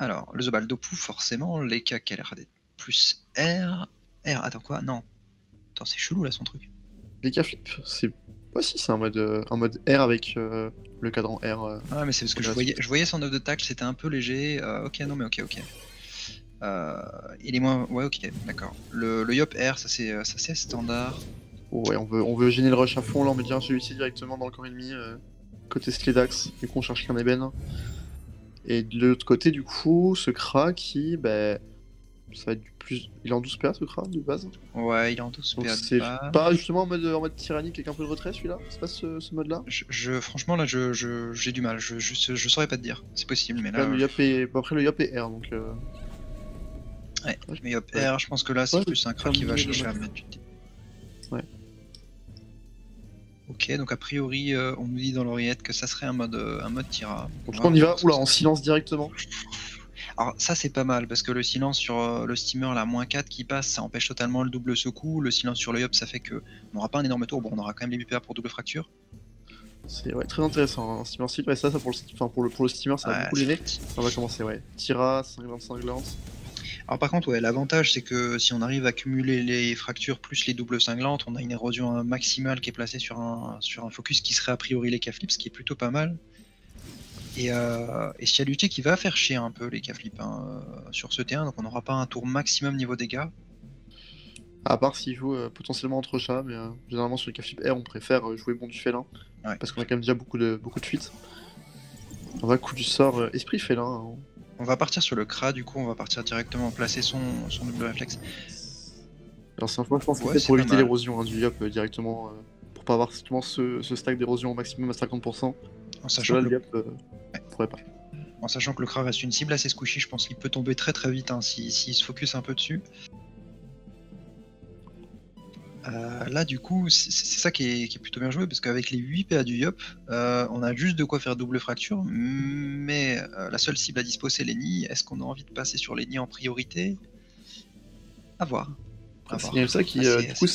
Alors, le Zobal Dopu, forcément, les cas qui a l'air d'être plus R. R, attends quoi Non. Attends, c'est chelou là son truc. Les cas flip, c'est. Ouais, si, c'est un mode, euh, un mode R avec euh, le cadran R. euh. Ah, mais c'est parce que je voyais, je voyais son œuf de tacle, c'était un peu léger. Euh, ok, non, mais ok, ok. Il est moins. Ouais, ok, d'accord. Le, le Yop R, ça c'est ça c'est standard. Oh, ouais, on veut, on veut gêner le rush à fond, là on met bien celui-ci directement dans le camp ennemi, euh, côté Skledax, du coup on cherche qu'un ébène. Et de l'autre côté, du coup, ce Kra qui, bah, ça va être du plus. Il est en 12 PA ce Kra de base? Ouais, il est en 12 Donc PA c'est pas justement en mode, en mode tyrannique avec un peu de retrait celui-là? C'est pas ce, ce mode-là? Je, je- franchement, là, je, je- j'ai du mal. Je, je, je saurais pas te dire. C'est possible, mais là. Là, le Yop est... bah, Après le Yop est R, donc. euh, Ouais, mais Yop Ouais. R, je pense que là, c'est Ouais, plus un c'est qui va chercher à mettre du. Ouais. Ok, donc a priori, euh, on nous dit dans l'oreillette que ça serait un mode, euh, un mode Tira. Donc on y va, oula, en silence directement. Alors ça c'est pas mal parce que le silence sur euh, le steamer la moins 4 qui passe ça empêche totalement le double secou, le silence sur le ça fait que on n'aura pas un énorme tour, bon on aura quand même les BPA pour double fracture. C'est ouais, très intéressant, hein. steamer slip, ouais, ça, ça pour le, enfin, pour le, pour le steamer, ça va Ouais, beaucoup parti. On va commencer, ouais. Tira, cinglante, cinglante. Alors par contre ouais l'avantage c'est que si on arrive à cumuler les fractures plus les doubles cinglantes, on a une érosion maximale qui est placée sur un, sur un focus qui serait a priori les K-flips, ce qui est plutôt pas mal. Et, euh, et Cialuté qui va faire chier un peu les K-flips hein, euh, sur ce terrain, donc on n'aura pas un tour maximum niveau dégâts. À part s'il joue euh, potentiellement entre chats, mais euh, généralement sur les cafés R, on préfère jouer bon du félin. Ouais. Parce qu'on a quand même déjà beaucoup de, beaucoup de fuites. On va coup du sort euh, esprit félin. hein. On va partir sur le Kra, du coup on va partir directement placer son, son double réflexe. Alors, c'est un je pense Ouais, c'est c'est pour éviter l'érosion hein, du Yop euh, directement. euh, pour pas avoir justement ce, ce stack d'érosion au maximum à 50%. En Parce que sachant, là, que le le, Yop euh, pourrait pas. en sachant que le Kra reste une cible assez squishy, je pense qu'il peut tomber très très vite hein, s'il s'il se focus un peu dessus. Euh, là du coup c'est ça qui est, qui est plutôt bien joué parce qu'avec les 8 PA du Yop euh, on a juste de quoi faire double fracture mais euh, la seule cible à dispo c'est Lenny est-ce qu'on a envie de passer sur Lenny en priorité? À voir. À C'est. Niripsa qui, Assez- du coup,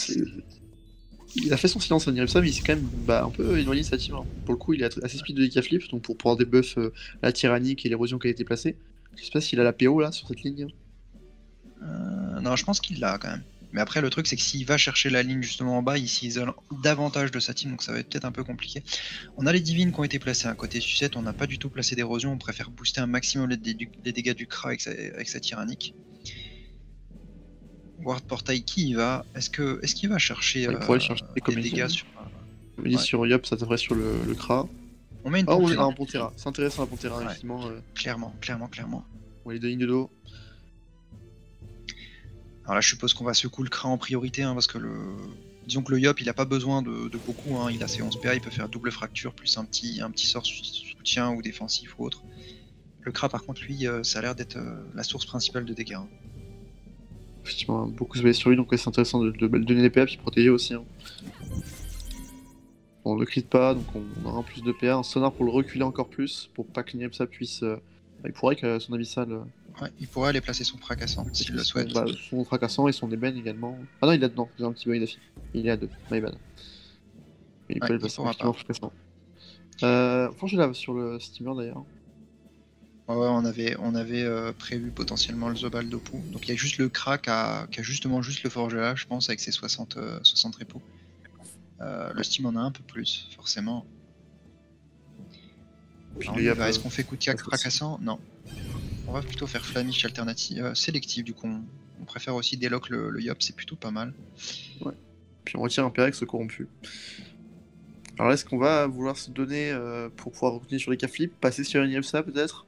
il a fait son silence à Niripsa, mais il s'est quand même bah, un peu éloigné de sa team. hein. Pour le coup, il est assez speed de DK flip, donc pour pouvoir debuff euh, la tyrannique et l'érosion qui a été placée. Je sais pas s'il a la PO là sur cette ligne. Non, je pense qu'il l'a quand même. Mais après, le truc, c'est que s'il va chercher la ligne justement en bas, il s'isole davantage de sa team, donc ça va être peut-être un peu compliqué. On a les divines qui ont été placées à côté sucette, on n'a pas du tout placé d'érosion, on préfère booster un maximum les, dé- les dégâts du Kra avec sa, avec sa tyrannique. Ward Portail qui y va? Est-ce que est-ce qu'il va chercher, Ouais, il euh, chercher des dégâts sur. Il me dit Ouais. sur Yop, ça devrait sur le, le Kra. On met une Ah, on est un bon terrain. C'est intéressant un Ouais. effectivement. euh, clairement, clairement, clairement. on les deux lignes de dos. Alors là, je suppose qu'on va secouer le Kra en priorité, hein, parce que le. Disons que le Yop, il a pas besoin de, beaucoup, hein, il a ses 11 PA, il peut faire double fracture, plus un petit, un petit sort soutien ou défensif ou autre. Le Kra, par contre, lui, euh, ça a l'air d'être euh, la source principale de dégâts. hein. Effectivement, beaucoup se baser sur lui, donc c'est intéressant de, donner des PA puis protéger aussi. On ne crit pas, donc on, aura un plus de PA, un sonar pour le reculer encore plus, pour pas que Niripsa puisse. euh, Il pourrait que son abyssal. Ouais, il pourrait aller placer son fracassant, s'il le souhaite. bah, son fracassant et son ébène également. Ah non, il a dedans, j'ai un petit bug d'affi. Il est à deux, my bad. Il Ouais, peut le effectivement fracassant. Euh, enfin, je l'avais sur le steamer d'ailleurs. Ouais, ouais, on avait, on avait euh, prévu potentiellement le Zobal Dopu. Donc il y a juste le qui a, qui a justement juste le forge là, je pense, avec ses 60, euh, 60 repos. Euh, le Steam en a un peu plus, forcément. Est-ce qu'on fait coup de cac pas fracassant? Non. On va plutôt faire Flamish alternative, euh, sélective, du coup. On, on préfère aussi délock le, le Yop, c'est plutôt pas mal. Puis on retire un Pyrex corrompu. Alors là, est-ce qu'on va vouloir se donner euh, pour pouvoir retenir sur les cas flip, passer sur une IFSA peut-être?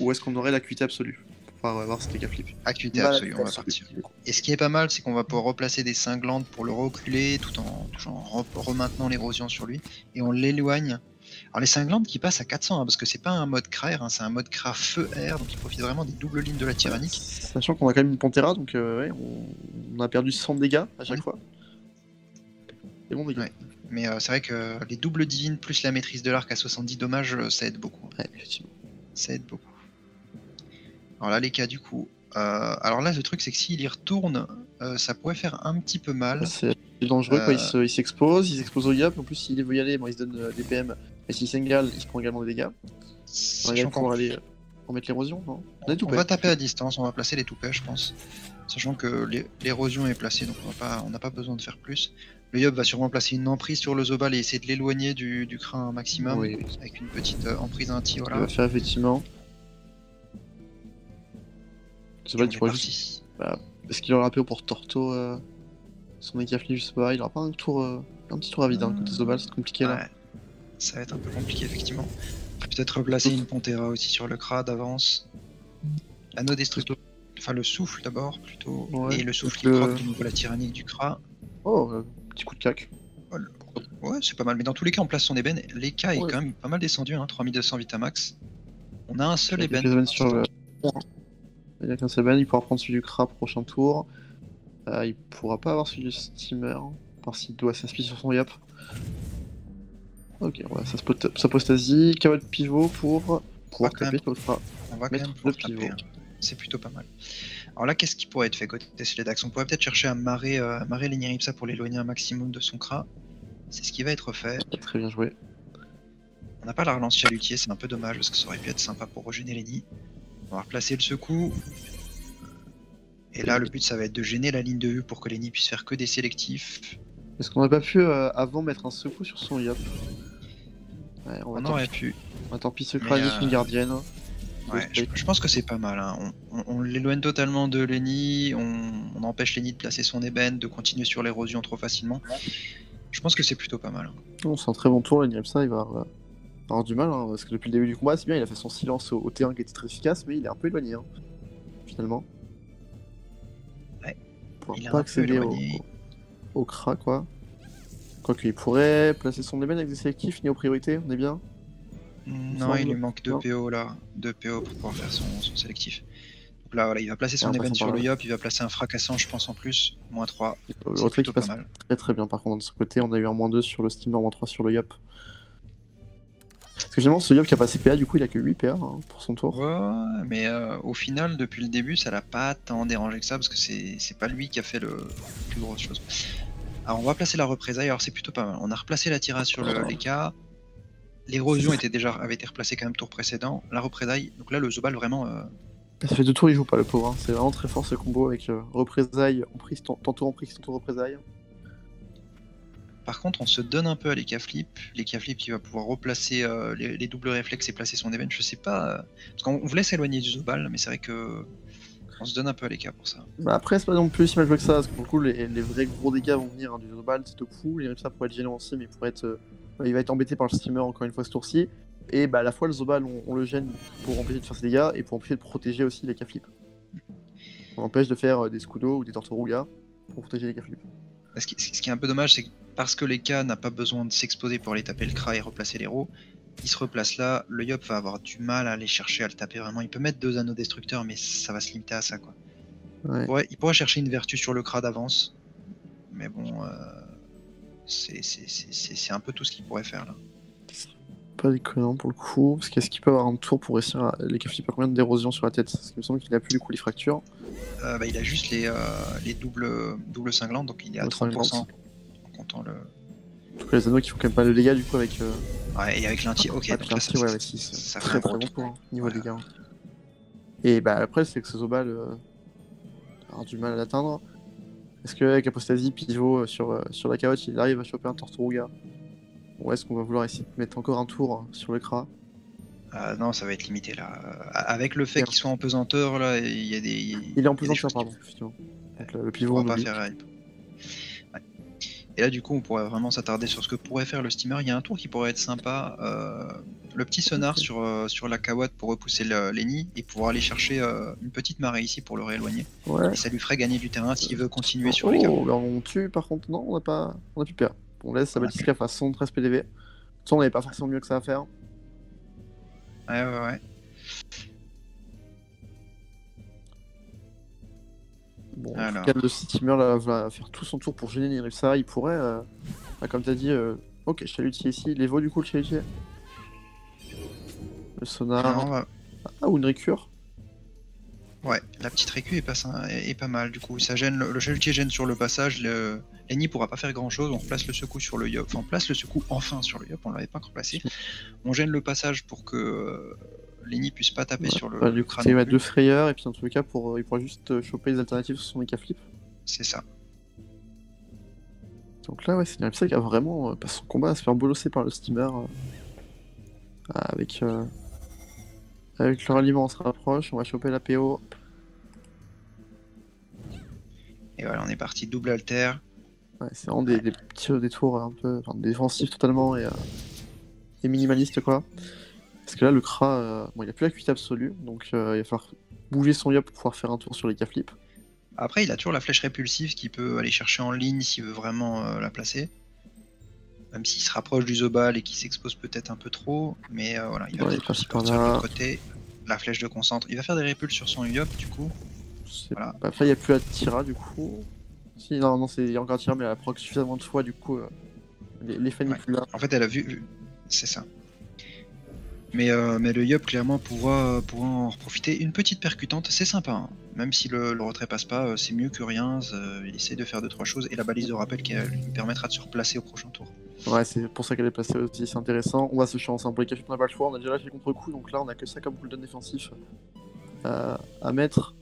Ou est-ce qu'on aurait l'acuité absolue? Pour pouvoir avoir ces cas flip Acuité Bah, absolue, on va partir. absolue, du coup. Et ce qui est pas mal, c'est qu'on va pouvoir replacer des cinglantes pour le reculer tout en, tout en re- remaintenant l'érosion sur lui. Et on l'éloigne. Alors les cinglantes qui passent à 400, hein, parce que c'est pas un mode CRA, hein, c'est un mode CRA feu air, donc il profite vraiment des doubles lignes de la tyrannique. Sachant qu'on a quand même une Pantera, donc euh, ouais, on... on a perdu 100 dégâts à chaque Mhm. fois. C'est bon dégâts. Ouais. Mais euh, c'est vrai que les doubles divines plus la maîtrise de l'arc à 70 dommages, euh, ça aide beaucoup. Ouais, effectivement. Ça aide beaucoup. Alors là, les cas du coup. euh, alors là, le truc, c'est que s'il y retourne, euh, ça pourrait faire un petit peu mal. C'est dangereux, quoi. Il se- il s'expose, il s'expose au Yap. En plus, s'il veut y aller, bon, il se donne des PM. Mais s'il s'engale, il se prend également des dégâts. Qu'en pour aller. euh, pour mettre l'érosion, non On, on va taper à distance, on va placer les toupets, je pense. Sachant que l'érosion est placée, donc on n'a pas, besoin de faire plus. Le Yob va sûrement placer une emprise sur le Zobal et essayer de l'éloigner du, du crin maximum, avec une petite euh, emprise inti, voilà. Il va faire effectivement. Zobal, tu pourrais juste... Bah, Est-ce qu'il aura PO pour Torto euh, son écafli, je sais pas, il aura pas un tour, euh, un petit tour à vide, hein, côté Zobal, c'est compliqué là. Ça va être un peu compliqué effectivement. Peut-être replacer une Pantera aussi sur le Kra d'avance. Anneau destructeur. Enfin, le souffle d'abord, plutôt. et le souffle qui proc de nouveau la tyrannique du Kra. Oh, euh, petit coup de cac. Ouais, c'est pas mal. Mais dans tous les cas, on place son ébène. L'EK est quand même pas mal descendu, hein, 3200 Vitamax. On a un seul ébène. Sur le... Il y a qu'un seul ébène, il pourra prendre celui du Kra prochain tour. Euh, il pourra pas avoir celui du Steamer, parce s'il doit s'inspirer sur son Yap. Ok, ouais, ça s'apostasie, de pivot pour pouvoir taper On va mettre le pivot. Hein. C'est plutôt pas mal. Alors là, qu'est-ce qui pourrait être fait côté Sledax On pourrait peut-être chercher à marrer, euh, marrer pour l'éloigner un maximum de son Kra. C'est ce qui va être fait. Très bien joué. On n'a pas la relance chalutier, c'est un peu dommage parce que ça aurait pu être sympa pour régénérer Lenny. On va replacer le secou. Et là, le but, ça va être de gêner la ligne de vue pour que Lenny puisse faire que des sélectifs. Est-ce qu'on n'a pas pu euh, avant mettre un secou sur son Yop? Ouais, on, va aurait pu. On tant pis secret euh... une gardienne. Ouais, je, pense que c'est pas mal. Hein. On, l'éloigne totalement de Lenny, on, empêche Lenny de placer son ébène, de continuer sur l'érosion trop facilement. Je pense que c'est plutôt pas mal. Hein. c'est un très bon tour, Lenny ça il va avoir du mal, hein, parce que depuis le début du combat, c'est bien, il a fait son silence au, terrain qui était très efficace, mais il est un peu éloigné, finalement. Ouais. Pour pas accéder au, au cra, quoi. Quoique, il pourrait placer son ébène avec des sélectifs, ni aux priorités, on est bien Non, il lui manque 2 PO là, 2 PO pour pouvoir faire son, sélectif. Donc là, voilà, il va placer son ébène sur le Yop, il va placer un fracassant, je pense, en plus, moins 3. Le qui passe mal. très très bien, par contre, de ce côté, on a eu un moins 2 sur le Steamer, moins 3 sur le Yop. Parce que finalement, ce Yop qui a passé PA, du coup, il a que 8 PA hein, pour son tour. Ouais, mais euh, au final, depuis le début, ça l'a pas tant dérangé que ça, parce que c'est pas lui qui a fait le plus grosse chose. Alors on va placer la représaille, alors c'est plutôt pas mal. On a replacé la tirade sur le, les cas. L'érosion était déjà avait été replacée quand même tour précédent. La représaille, donc là le Zobal vraiment. Euh, Ça fait deux tours il joue pas le pauvre, hein. c'est vraiment très fort ce combo avec euh, représaille en prise, tantôt en prise, tantôt représaille. Par contre, on se donne un peu à l'Eka Flip. L'Eka Flip qui va pouvoir replacer euh, les, doubles réflexes et placer son event. Je sais pas. parce qu'on vous laisse éloigner du Zobal, mais c'est vrai que on se donne un peu à l'écart pour ça. Bah après, c'est pas non plus si mal joué que ça, parce que pour le coup, les, vrais gros dégâts vont venir hein, du global, c'est fou. Les ça pourrait être gênant aussi, mais il pourrait être. Euh, il va être embêté par le steamer encore une fois ce tour-ci. Et bah, à la fois, le Zobal, on, le gêne pour empêcher de faire ses dégâts et pour empêcher de protéger aussi les K-flip. On empêche de faire euh, des Scudo ou des Tortoruga pour protéger les K-flip. Ce qui, ce qui est un peu dommage, c'est que parce que les K n'a pas besoin de s'exposer pour aller taper le Kra et replacer l'héros, il se replace là, le Yop va avoir du mal à aller chercher à le taper vraiment. Il peut mettre deux anneaux destructeurs, mais ça va se limiter à ça quoi. Il, pourrait, chercher une vertu sur le Kra d'avance, mais bon, euh, c'est un peu tout ce qu'il pourrait faire là. Pas déconnant pour le coup, parce qu'est-ce qu'il peut avoir un tour pour réussir à... les cafés pas combien d'érosion sur la tête? Parce qu'il me semble qu'il a plus du coup les fractures. Euh, bah, il a juste les, euh, les doubles, doubles cinglants, donc il est à 30% en comptant le. En tout cas, les anneaux qui font quand même pas le dégât du coup avec. Euh, ouais, et avec l'inti, ok. Avec l'inti, ouais, avec 6. Ça très très bon pour hein, niveau dégâts. Et bah après, c'est que ce Zobal euh, a du mal à l'atteindre. Est-ce qu'avec Apostasie, pivot euh, sur, sur la carotte, il arrive à choper un Tortuga Ou est-ce qu'on va vouloir essayer de mettre encore un tour sur le Kra? Non, ça va être limité là. Avec le fait qu'il soit en pesanteur, là, il y a des. Il est en pesanteur, pardon, effectivement. Donc, le, pivot, on va pas faire et là, du coup, on pourrait vraiment s'attarder sur ce que pourrait faire le steamer. Il y a un tour qui pourrait être sympa. Euh, le petit sonar sur, euh, sur la Kawat pour repousser les nids et pouvoir aller chercher euh, une petite marée ici pour le rééloigner. Et ça lui ferait gagner du terrain s'il veut continuer sur les oh, on tue par contre, non, on n'a pas, on a plus peur. On laisse sa Batisca à 113 PDV. Ça, on n'avait pas forcément mieux que ça à faire. Ouais, ouais, ouais. Bon, Alors. En le steamer là, va faire tout son tour pour gêner ça. Il pourrait, euh, bah, comme t'as dit, euh... ok, chalutier ici. L'Evo du coup, le chalutier. Le sonar. Ah, ou une récure. Ouais, la petite récu est pas, est, pas mal du coup. Ça gêne le, chalutier gêne sur le passage. Le... Lenny pourra pas faire grand chose. On place le secou sur le yop. Enfin, on place le secou enfin sur le yop. On l'avait pas encore placé. On gêne le passage pour que Lenny puisse pas taper sur le, Bah, le du coup, crâne. il va deux frayeurs, et puis dans tous les cas, pour, euh, il pourra juste euh, choper les alternatives sur son Mecha Flip. C'est ça. Donc là, ouais, c'est qui a vraiment euh, passé son combat à se faire bolosser par le steamer. euh, avec, euh, avec le ralliement, on se rapproche, on va choper la PO. Et voilà, on est parti double alter. Ouais, c'est vraiment des, des petits détours un peu enfin, défensifs totalement et, euh, et minimalistes quoi. Parce que là, le Kra, euh, bon, il a plus la cuite absolue, donc euh, il va falloir bouger son yop pour pouvoir faire un tour sur les K-flip. Après, il a toujours la flèche répulsive qu'il peut aller chercher en ligne s'il veut vraiment euh, la placer. Même s'il se rapproche du Zobal et qu'il s'expose peut-être un peu trop. Mais voilà, il va Ouais, il peut-être passe aussi par partir de l'autre côté. La flèche de concentre. Il va faire des répulses sur son Yop du coup. Voilà. après, il n'y a plus la Tira du coup. Si, non, non, c'est- il y a encore Tira, mais elle a proc suffisamment de fois du coup. les- L'effet n'est Ouais. plus là. En fait, elle a vu- C'est ça. Mais, euh, mais le Yup, clairement, pourra, pourra en profiter. Une petite percutante, c'est sympa. hein. Même si le, le retrait passe pas, euh, c'est mieux que rien. euh, il essaie de faire deux trois choses. Et la balise de rappel qui euh, lui permettra de se replacer au prochain tour. Ouais, c'est pour ça qu'elle est placée aussi, c'est intéressant. On va se chancer les K-flip, on n'a pas le choix. On a déjà lâché contre coup, donc là, on a que ça comme cooldown défensif à mettre.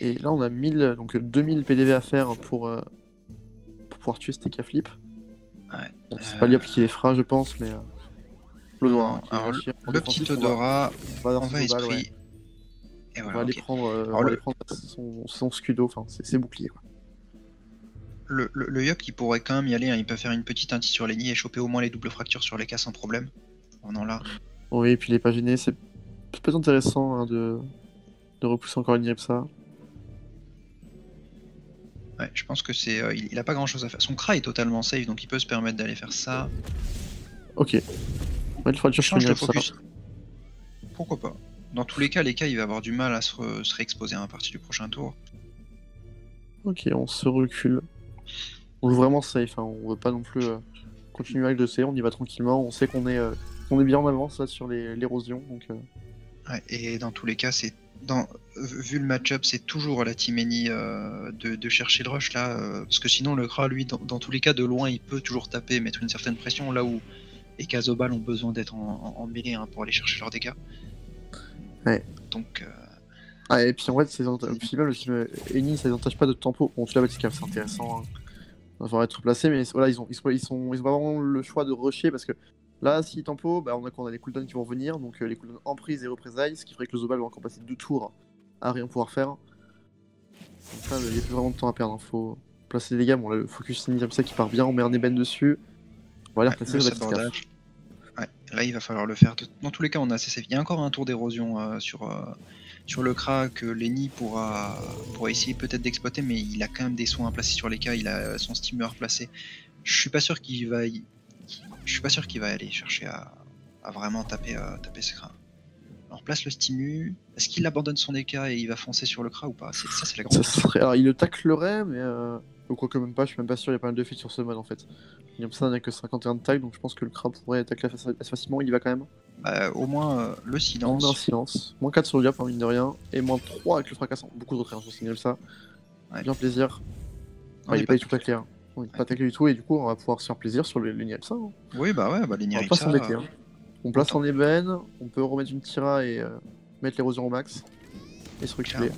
Et là, on a 1000, donc 2000 PDV à faire pour, euh, pour pouvoir tuer ces K-flip. Ouais. Bon, c'est Euh, pas Liop qui les fera, je pense, mais. euh, le hein, Alors, Le petit Odora, on va on va esprit. ouais. Et On voilà, va aller ok. prendre, euh, on va le- aller prendre son, son scudo, enfin, ses boucliers. Quoi. Le, le, le Yup qui pourrait quand même y aller, hein, il peut faire une petite inti sur les nids et choper au moins les doubles fractures sur les cas sans problème. On en là. Oui, et puis il est pas gêné, c'est peut-être intéressant hein, de... de repousser encore une Iripsa. Ouais, je pense que c'est. euh, il, il a pas grand chose à faire. Son Kra est totalement safe, donc il peut se permettre d'aller faire ça. Ok. Faudra Il chercher change de focus. Pourquoi pas Dans tous les cas, les cas, il va avoir du mal à se, re- se réexposer à un parti du prochain tour. Ok, on se recule. On joue vraiment safe, hein, on veut pas non plus euh, continuer avec le C, on y va tranquillement, on sait qu'on est, euh, qu'on est bien en avance là sur l'érosion, donc euh, Ouais, et dans tous les cas, c'est. Dans, vu le match-up, c'est toujours à la team Eni euh, de, de chercher le rush là, euh, parce que sinon le Kra, lui, dans, dans tous les cas, de loin, il peut toujours taper, mettre une certaine pression, là où les Kazobal ont besoin d'être en, en, en mêlée hein, pour aller chercher leurs dégâts. Ouais. Donc, euh, Ah, et puis en fait, c'est même le team Eni, ça les entache pas de tempo. Bon, tu l'as c'est c'est intéressant. Hein. Il va falloir être placé, mais voilà, ils ont, ils, sont, ils, sont, ils ont vraiment le choix de rusher parce que là, si tempo, bah, on a qu'on a les cooldowns qui vont venir, donc euh, les cooldowns en prise et représailles, ce qui ferait que le Zobal va encore passer deux tours à rien pouvoir faire. Donc là, il n'y a plus vraiment de temps à perdre. hein. Faut placer les dégâts. Bon, là, le focus Eni comme ça qui part bien, on met un ébène dessus. On va aller ouais, replacer le le Batiscaf. sabordage. Ouais, là, il va falloir le faire. Dans tous les cas, on a assez. Il y a encore un tour d'érosion euh, sur, euh, sur le Kra que Lenny pourra, pourra essayer peut-être d'exploiter, mais il a quand même des soins à placer sur les cas. Il a son steamer placé. Je suis pas sûr qu'il va, y... je suis pas sûr qu'il va aller chercher à, à vraiment taper, euh, taper ce Kra. Alors place le stimu. Est-ce qu'il abandonne son DK et il va foncer sur le Kra ou pas? Ça, c'est la grande Ça question. serait... Alors, il le taclerait, mais. Euh... Ou quoi que même pas, je suis même pas sûr, il y a pas mal de feats sur ce mode en fait. Comme ça, il n'y a que 51 de tag, donc je pense que le crabe pourrait tacler assez facilement, il y va quand même. Bah, au moins euh, le On silence. un silence. Moins 4 sur le diap, hein, mine de rien, et moins 3 avec le fracassant. Beaucoup de retraits, je signale ça. Ouais. Bien plaisir. On il est pas pas du tout taclé. Hein. Non, il est pas taclé du tout, et du coup, on va pouvoir se faire plaisir sur les ça. Hein. Oui, bah ouais, bah les On va pas s'embêter. euh, Hein. On place autant. en ébène, on peut remettre une tira et euh, mettre l'érosion au max. Et se reculer.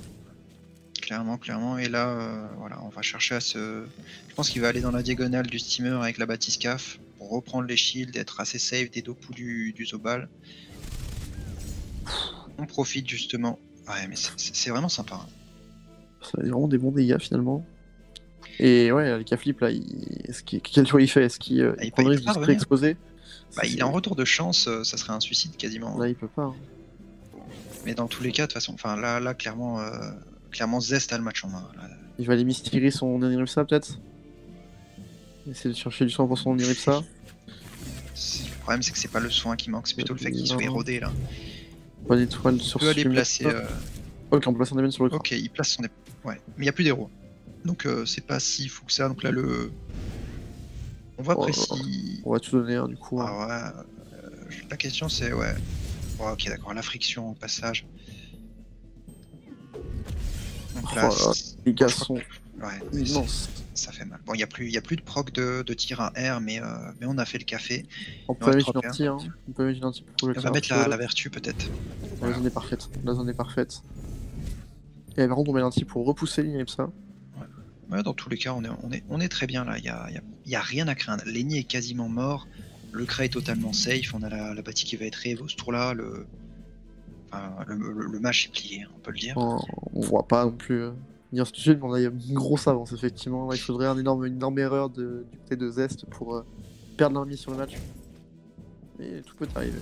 Clairement, clairement. Et là, euh, voilà, on va chercher à se. Je pense qu'il va aller dans la diagonale du steamer avec la batiscaf pour reprendre les shields, être assez safe des deux coups du, du Zobal. On profite justement. Ouais, mais c'est- vraiment sympa. hein. Ça a vraiment des bons dégâts finalement. Et ouais, les K-flip là, il... qu'il- quel choix il fait? Est-ce qu'il euh, Ah, il risque Bah, il est en retour de chance, euh, ça serait un suicide quasiment. Là, il peut pas. hein. Mais dans tous les cas, de toute façon, enfin là, là clairement, euh, clairement Zest a le match en main. là. Il va aller mystiquer son Niripsa peut-être Essayer de chercher du soin pour son Niripsa. C'est- Le problème, c'est que c'est pas le soin qui manque, c'est plutôt le fait qu'il soit érodé là. Bonne étoile sur On peut aller ce placer. euh, Ok, on place un ébène sur le corps. Ok, il place son. Ouais, mais il n'y a plus d'héros. Donc euh, c'est pas si fou que ça. Donc là, le. On va Oh, précis. On va tout donner hein, du coup. hein. Ah ouais. euh, la question c'est ouais. Ok, d'accord. La friction au passage. Oh Les gars sont ouais, immenses. ça fait mal. Bon, il n'y a, plus- y a plus de proc de, de tir à R, mais, euh, mais on a fait le café. On peut mettre une anti, hein. On peut mettre une anti pour le On va mettre la, la vertu peut-être. La zone est parfaite. La zone est parfaite. Et par contre, on met l'anti pour repousser ça. Ouais, dans tous les cas, on est, on est, on est très bien là. Il n'y a, y a- y a rien à craindre. Lenny est quasiment mort. Le Kra est totalement safe. On a la, la bâtie qui va être réévo ce tour-là. Le, enfin, le, le- le match est plié, on peut le dire. On, on voit pas non plus dire ce sujet, mais on a une grosse avance effectivement. Il faudrait un énorme, une énorme erreur de, du côté de Zest pour euh, perdre l'ennemi sur le match. Mais tout peut arriver.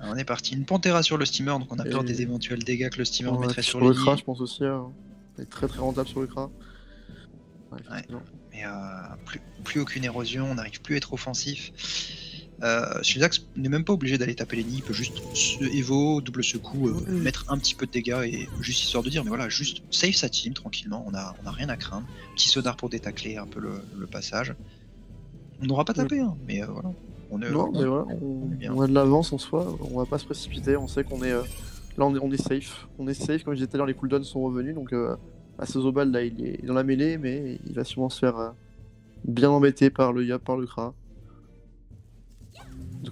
Alors, on est parti. Une Pantera sur le steamer, donc on a peur des éventuels dégâts que le steamer Ouais, mettrait sur le Lenny. Kra, je pense aussi. hein. Est très très rentable sur le Kra. Ouais. Mais euh, plus, plus aucune érosion, on n'arrive plus à être offensif. Euh, n'est même pas obligé d'aller taper Lenny, il peut juste se Evo, double secou, euh, Oui. mettre un petit peu de dégâts et juste histoire de dire, mais voilà, juste save sa team tranquillement, on a, on a rien à craindre. Petit sonar pour détacler un peu le, le passage. On n'aura pas tapé, hein, mais euh, voilà. On est, Non, mais voilà, on a de l'avance en soi, on va pas se précipiter, on sait qu'on est. euh, là, on est, on est safe. On est safe, comme je disais tout à l'heure, les cooldowns sont revenus, donc euh, bah, ce Zobal là, il est dans la mêlée, mais il va sûrement se faire bien embêter par le Yap, par le Kra.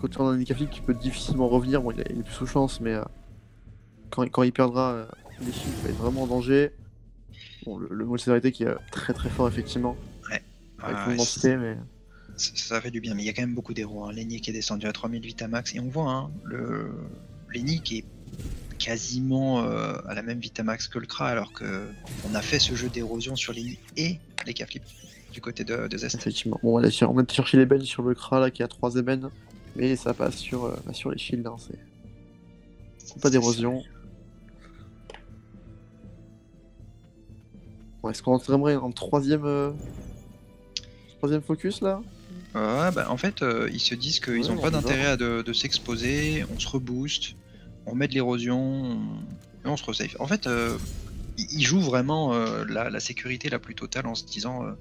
A un Nikaflik qui peut difficilement revenir, bon, il, a- il est plus sous chance, mais euh, quand, quand il perdra euh, les chiffres, il va être vraiment en danger. Bon, le, le mot de sévérité qui est euh, très très fort, effectivement, avec Ah, son identité, mais. ça, ça fait du bien, mais il y a quand même beaucoup d'héros. Hein. Lenny qui est descendu à 3008 à max, et on voit hein, le Lenny qui est quasiment euh, à la même Vitamax que le Kra, alors que on a fait ce jeu d'érosion sur Lenny et les Caflips du côté de, de Zest. Effectivement. Bon, on va cher- on va chercher les bennes sur le Kra là qui a 3 ébènes, mais ça passe sur, euh, bah, sur les shields. Hein, c'est pas d'érosion. Bon, Est-ce qu'on entrerait un troisième, euh, troisième focus là? Ouais, bah, en fait, euh, ils se disent qu'ils Ouais, n'ont on pas d'intérêt à de, de s'exposer, on se rebooste, on met de l'érosion, on... et on se resafe. En fait, euh, ils jouent vraiment euh, la, la sécurité la plus totale en se disant euh,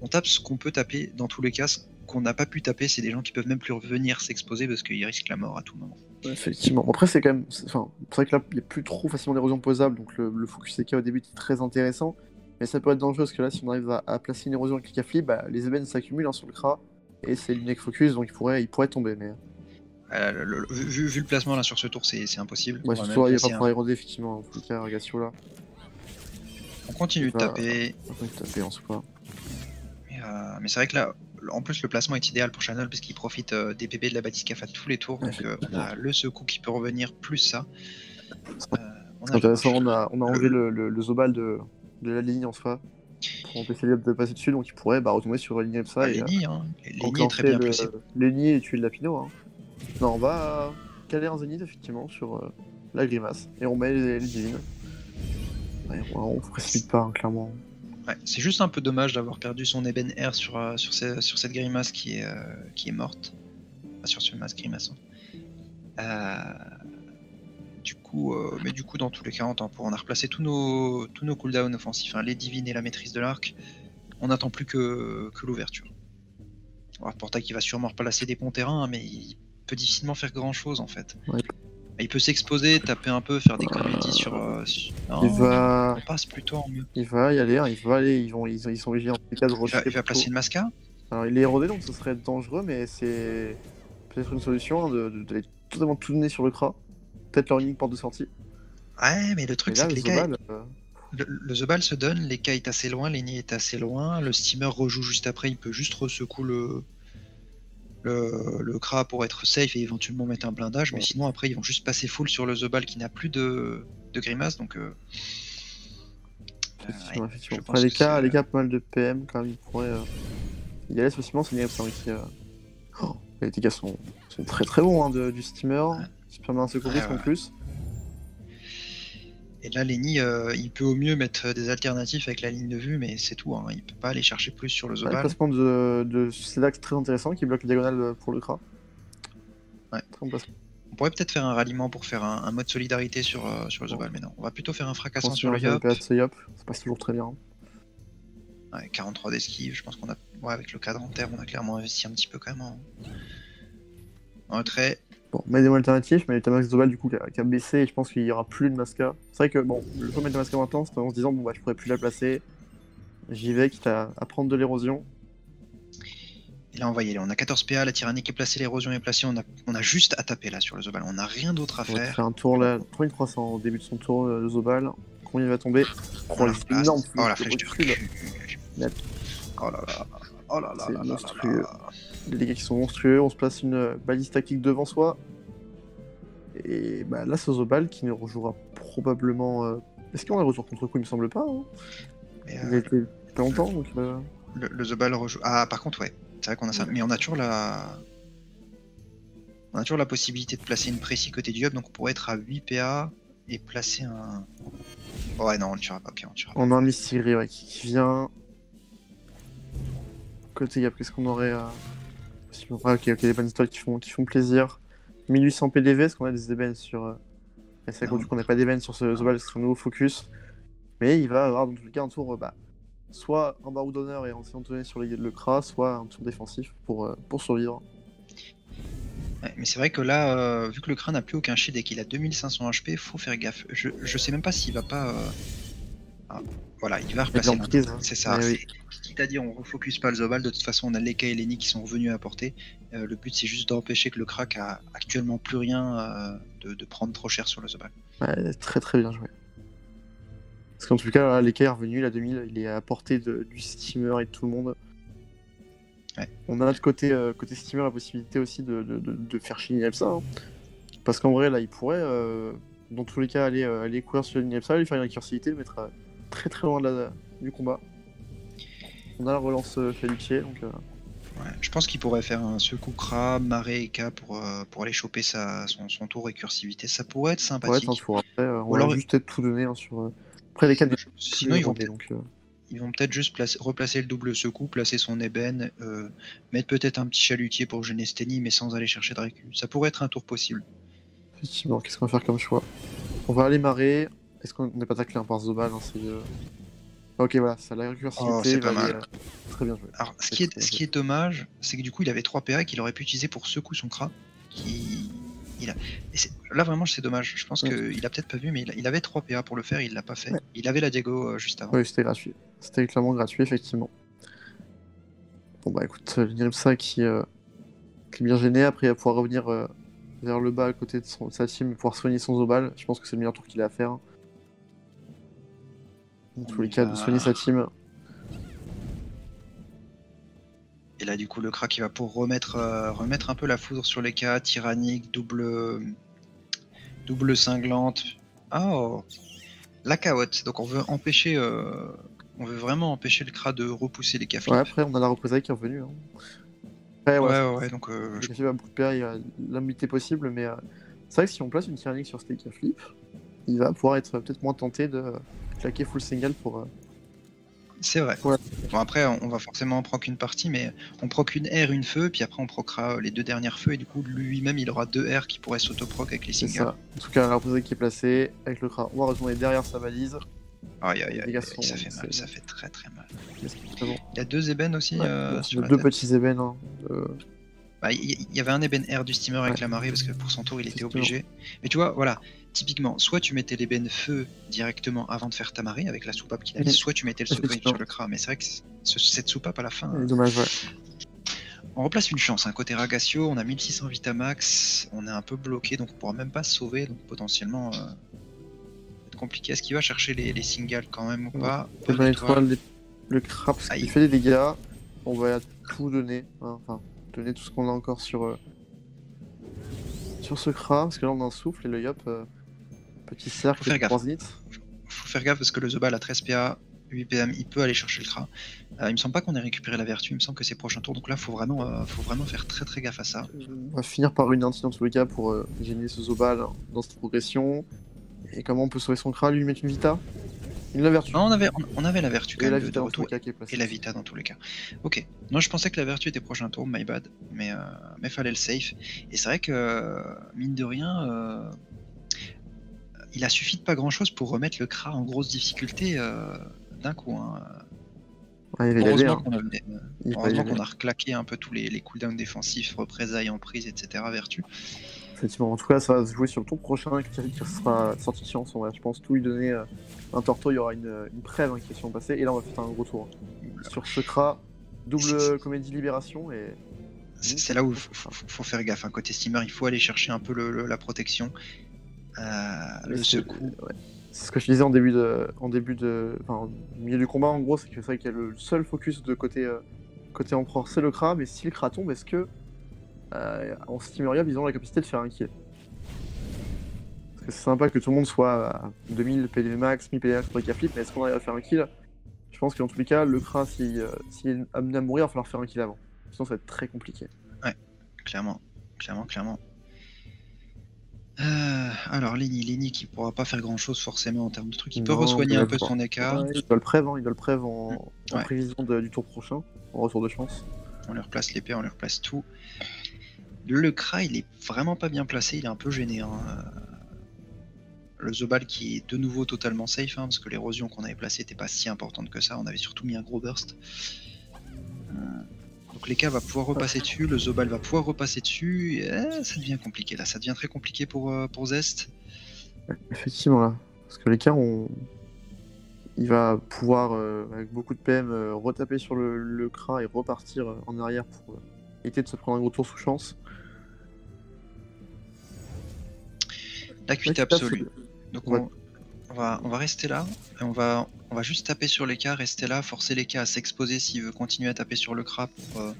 on tape ce qu'on peut taper, dans tous les cas, qu'on n'a pas pu taper, c'est des gens qui peuvent même plus revenir s'exposer parce qu'ils risquent la mort à tout moment. Effectivement. Après, c'est quand même. c'est- Enfin, c'est vrai que là, il n'y a plus trop facilement d'érosion posable, donc le, le focus EK au début est très intéressant. Mais ça peut être dangereux parce que là, si on arrive à, à placer une érosion avec flip, bah, les ébènes s'accumulent hein, sur le Kra et c'est l'unique focus, donc il pourrait, il pourrait tomber. Mais Euh, le- le- vu, vu le placement là sur ce tour, c'est impossible. ouais, ce il n'y a pas pour éroder, effectivement, en tout cas, Regatio là. On continue de taper, On peut taper en soi. mais, euh, mais c'est vrai que là, en plus, le placement est idéal pour Channel parce qu'il profite euh, des PB de la Batiscaf à tous les tours. Donc, euh, on a le secou qui peut revenir, plus ça. Euh, on C'est a- intéressant, on a, on a enlevé le, le, le Zobal de, de la ligne en soi pour empêcher les de passer dessus, donc il pourrait bah, retomber sur une ligne comme ça Ah, et Lenny, hein. Est très bien placé. Et tuer le Lapino. Hein. Non, on va caler un Zénith effectivement sur euh, la grimace et on met les, les divines. Ouais, on, on précipite pas, hein, clairement. C'est juste un peu dommage d'avoir perdu son ébène R sur, euh, cette grimace qui est, euh, morte. Sur ce masque hein. Euh, mais du coup, dans tous les cas, temps pour on a replacé tous nos, tous nos cooldowns offensifs, hein, les divines et la maîtrise de l'arc. On n'attend plus que, que l'ouverture. Alors, Porta qui va sûrement replacer des ponts terrains, mais il peut difficilement faire grand chose en fait. Il peut s'exposer, taper un peu, faire des gravity sur. euh, sur- Non, Il va, On passe plutôt en mieux. il va y aller, hein, il va aller, ils, vont, ils, ils sont obligés en tout cas de Il va, il va placer une masca Alors il est érodé donc ce serait dangereux, mais c'est peut-être une solution hein, de, de, d'aller totalement tout donner sur le Kra. Peut-être leur unique porte de sortie. Ouais, mais le truc, c'est que le les gars, Zobal, euh, le, le Zobal se donne, les est assez loin, Lenny est assez loin, le steamer rejoue juste après, il peut juste resecouer le, le, le Kra pour être safe et éventuellement mettre un blindage, mais sinon après ils vont juste passer full sur le Zobal qui n'a plus de, de grimace, donc euh, Effectivement, ouais, les c'est- les cas, pas mal de PM quand même, ils pourraient euh, y aller facilement. C'est une game qui. Euh... Oh, les dégâts sont, sont très très bons hein, de- du steamer. Ouais. Un secourisme Ouais, ouais. en plus. Et là, Lenny, euh, il peut au mieux mettre des alternatifs avec la ligne de vue, mais c'est tout, hein, il peut pas aller chercher plus sur le le Zobal. placement de, de Sedax très intéressant qui bloque les diagonales pour le Kra. Ouais. On pourrait peut-être faire un ralliement pour faire un, un mode solidarité sur, euh, sur le Zobal, mais non, on va plutôt faire un fracassant sur le Yop. Ça passe toujours très bien. Ouais, 43 d'esquive, je pense qu'on a. Ouais, avec le cadre en terre, on a clairement investi un petit peu quand même en. En retrait. Bon, mots alternatifs, mais le Tamax Zobal du coup qui a, qui a baissé et je pense qu'il y aura plus de Masca. C'est vrai que bon, le point de Masca maintenant, c'est en se disant bon bah je pourrais plus la placer. J'y vais, quitte à, à prendre de l'érosion. Et là, on va y aller. On a 14 PA, la tyrannique est placée, l'érosion est placée. On a, on a juste à taper là sur le Zobal. On n'a rien d'autre à On faire. faire un tour là. 3300 au début de son tour, euh, le Zobal. Combien il va tomber? Oh, est énorme. Oh la flèche de recul. Oh là là. Oh là là C'est monstrueux. Les dégâts qui sont monstrueux. On se place une euh, balise tactique devant soi. Et bah, là, c'est Zobal qui ne rejouera probablement. euh, Est-ce qu'on a retour contre coup Il me semble pas. hein. Mais, Il euh, a été pas longtemps. Donc, euh, le, le Zobal rejoue. Ah, par contre, ouais. C'est vrai qu'on a ça. Mais on a toujours la. On a toujours la possibilité de placer une précie côté du hub, donc on pourrait être à 8 PA et placer un. Ouais, non, on ne tuera pas. Ok, on tuera pas. On a un Mystigri ouais, qui vient. Côté qu'est-ce qu'on aurait ah, ok, ok, les bonnes histoires qui font, qui font plaisir. 1800 PDV, est-ce qu'on a des ébènes sur. euh, C'est à cause Non. du coup, on n'a pas d'ébènes sur ce Zobal, c'est son nouveau focus. Mais il va avoir dans tous les cas un tour, bah, soit un barreau d'honneur et en donner sur les- le Kra, soit un tour défensif pour, euh, pour survivre. Ouais, mais c'est vrai que là, euh, vu que le crâne n'a plus aucun shield et qu'il a 2500 HP, faut faire gaffe. Je, je sais même pas s'il va pas. euh, ah, voilà, il va replacer. hein. C'est ça. Ouais, oui. Quitte à dire, on refocus pas le Zobal. De toute façon, on a Leka et Lenny qui sont revenus à portée. Euh, le but, c'est juste d'empêcher que le crack a actuellement plus rien euh, de, de prendre trop cher sur le Zobal. Ouais, très très bien joué. Parce qu'en tout cas, l'équerre est revenu, la 2000, il est à portée de- du steamer et de tout le monde. Ouais. On a notre côté, euh, côté steamer la possibilité aussi de, de, de, de faire chier Inepsa. hein. Parce qu'en vrai, là, il pourrait, euh, dans tous les cas, aller, euh, aller courir sur Inepsa, lui faire une récursivité, le mettre très très loin de la- du combat. On a la relance euh, Felice, donc euh, Ouais, je pense qu'il pourrait faire un secours Kra, Maré et K pour, euh, pour aller choper sa, son, son tour récursivité. Ça pourrait être sympathique. un. Après, euh, on va alors- juste peut-être tout donner hein, sur. euh, Après, les 4 Sinon, ils vont peut-être donc, euh, Ils vont peut-être juste placer- replacer le double secou, placer son ébène, euh, mettre peut-être un petit chalutier pour gêner Steny, mais sans aller chercher de récup. Ça pourrait être un tour possible. Effectivement, qu'est-ce qu'on va faire comme choix? On va aller marrer. Est-ce qu'on n'est pas taclé hein, par Zobal hein, c'est, euh, Ok, voilà, ça la récursivité. Oh, euh, Très bien joué. Alors, ce qui est, très ce bien qui est dommage, c'est que du coup, il avait 3 PA qu'il aurait pu utiliser pour secouer son cra. Qui... Il a... et Là, vraiment, c'est dommage. Je pense Ouais. qu'il a peut-être pas vu, mais il, a- il avait 3 PA pour le faire, il l'a pas fait. Ouais. Il avait la Diego euh, juste avant. Oui, c'était gratuit. C'était clairement gratuit, effectivement. Bon, bah écoute, euh, Nirimsa qui, euh, qui est bien gêné. Après, il va pouvoir revenir vers le bas à côté de, son- de sa team et pouvoir soigner son Zobal. Je pense que c'est le meilleur tour qu'il a à faire. Dans tous les cas, de va- soigner sa team. Et là, du coup, le crack, il va pour remettre, euh, remettre un peu la foudre sur les cas. Tyrannique, double, double cinglante. Oh. la caotte. Donc, on veut empêcher, euh, on veut vraiment empêcher le cra de repousser les. Ouais, après, on a la représailles qui est revenue. hein. Après, ouais, ouais, ouais, Donc, euh, je- va perdre, l'ambiguïté possible, mais euh, c'est vrai que si on place une tyrannique sur Steak à Flip, il va pouvoir être peut-être moins tenté de claquer full single pour. euh, c'est vrai. Ouais. Bon, après, on, va forcément en proc une partie, mais on proc une R, une feu, puis après, on procra euh, les deux dernières feux, et du coup, lui-même, il aura deux R qui pourraient s'auto-proc avec les singles. ça. En tout cas, la qui est placée avec le cra. On va retourner derrière sa valise. Aïe, aïe, aïe, sont- ça fait mal, ça fait très très mal. Bon. Il y a deux ébènes aussi Ouais, euh, sur deux petits ébènes. hein, Bah, Il y, avait un ébène R du steamer avec Ouais. la marée parce que pour son tour il était obligé. Mais tu vois, voilà, typiquement, soit tu mettais l'ébène feu directement avant de faire ta marée avec la soupape qu'il avait, Mhm. soit tu mettais le Effectivement. sur le cra. Mais c'est vrai que ce- cette soupape à la fin, Dommage, ouais. on replace une chance. hein. Côté Ragatio, on a 1600 Vitamax, on est un peu bloqué donc on pourra même pas se sauver. Donc potentiellement, euh, ça va être compliqué. Est-ce qu'il va chercher les, les singles quand même ou Ouais. pas? D'étoile. l'étoile, les- le crap, parce Aïe. qu'il fait des dégâts. On va tout donner. hein, Enfin, donner tout ce qu'on a encore sur. euh, Sur ce cra, parce que là on a un souffle et le yop. euh, Petit cercle, Faut faire gaffe. faut faire gaffe parce que le Zobal a 13 PA, 8 PM, il peut aller chercher le Kra. Euh, il me semble pas qu'on ait récupéré la vertu, il me semble que c'est prochain tour, donc là faut vraiment, euh, faut vraiment faire très très gaffe à ça. On va finir par une inti dans tous les cas pour euh, gêner ce Zobal dans cette progression. Et comment on peut sauver son cra Lui mettre une Vita? Une la vertu. Non, on avait, on, on avait la vertu quand et la même de, Vita de dans tous retour, les cas qui est placée. et la Vita dans tous les cas. Ok, non je pensais que la vertu était prochain tour, my bad, mais, euh, mais fallait le safe. Et c'est vrai que, euh, mine de rien, euh, il a suffi de pas grand chose pour remettre le Kra en grosse difficulté euh, d'un coup. hein. Ouais, il Heureusement hein. qu'on a, heureusement a reclaqué un peu tous les, les cooldowns défensifs, représailles en prise, etc. Vertu. Effectivement, en tout cas, ça va se jouer sur le tour prochain qui, qui sera sorti de chance. On va, je pense, tout lui donner euh, un torto. Il y aura une, une prêve hein, question passée. Et là, on va faire un gros tour. Sur ce cra, double comédie libération. et C'est là où il faut, faut- faut faire gaffe. hein. Côté steamer, il faut aller chercher un peu le- le- la protection. Euh, le ouais. C'est ce que je disais en début de, en début de, enfin, au milieu du combat. En gros, c'est que c'est vrai qu'il y a le seul focus de côté, euh, côté empereur, c'est le Kra. Mais si le Kra tombe, est-ce que euh, en Steameria, ils ont la capacité de faire un kill? Parce que c'est sympa que tout le monde soit à 2000 PDV max, 1000 PDV max pour les flip, mais est-ce qu'on arrive à faire un kill? Je pense que dans tous les cas, le Kra, s'il euh, s'il est amené à mourir, il va falloir faire un kill avant. Sinon, ça va être très compliqué. Clairement, clairement, clairement. Euh, alors, Lenny, Lenny qui pourra pas faire grand chose forcément en termes de trucs. Il peut re-soigner un peu son écart. Ouais, il doit le il doit le prêve en, en Ouais. prévision de- du tour prochain, en retour de chance. On lui replace l'épée, on lui replace tout. Le Kra, il est vraiment pas bien placé, il est un peu gêné. hein. Le Zobal qui est de nouveau totalement safe, hein, parce que l'érosion qu'on avait placée n'était pas si importante que ça, on avait surtout mis un gros burst. Donc l'Eka va pouvoir repasser dessus, le Zobal va pouvoir repasser dessus, et, euh, ça devient compliqué là, ça devient très compliqué pour, euh, pour Zest. Effectivement, là. Parce que l'écart, on... il va pouvoir, euh, avec beaucoup de PM, euh, retaper sur le, le et repartir en arrière pour éviter de se prendre un gros tour sous chance. À fait. absolue. Donc on, on va, on va rester là, et on va, on va juste taper sur l'écart, rester là, forcer l'écart à s'exposer s'il veut continuer à taper sur le Kra pour... euh,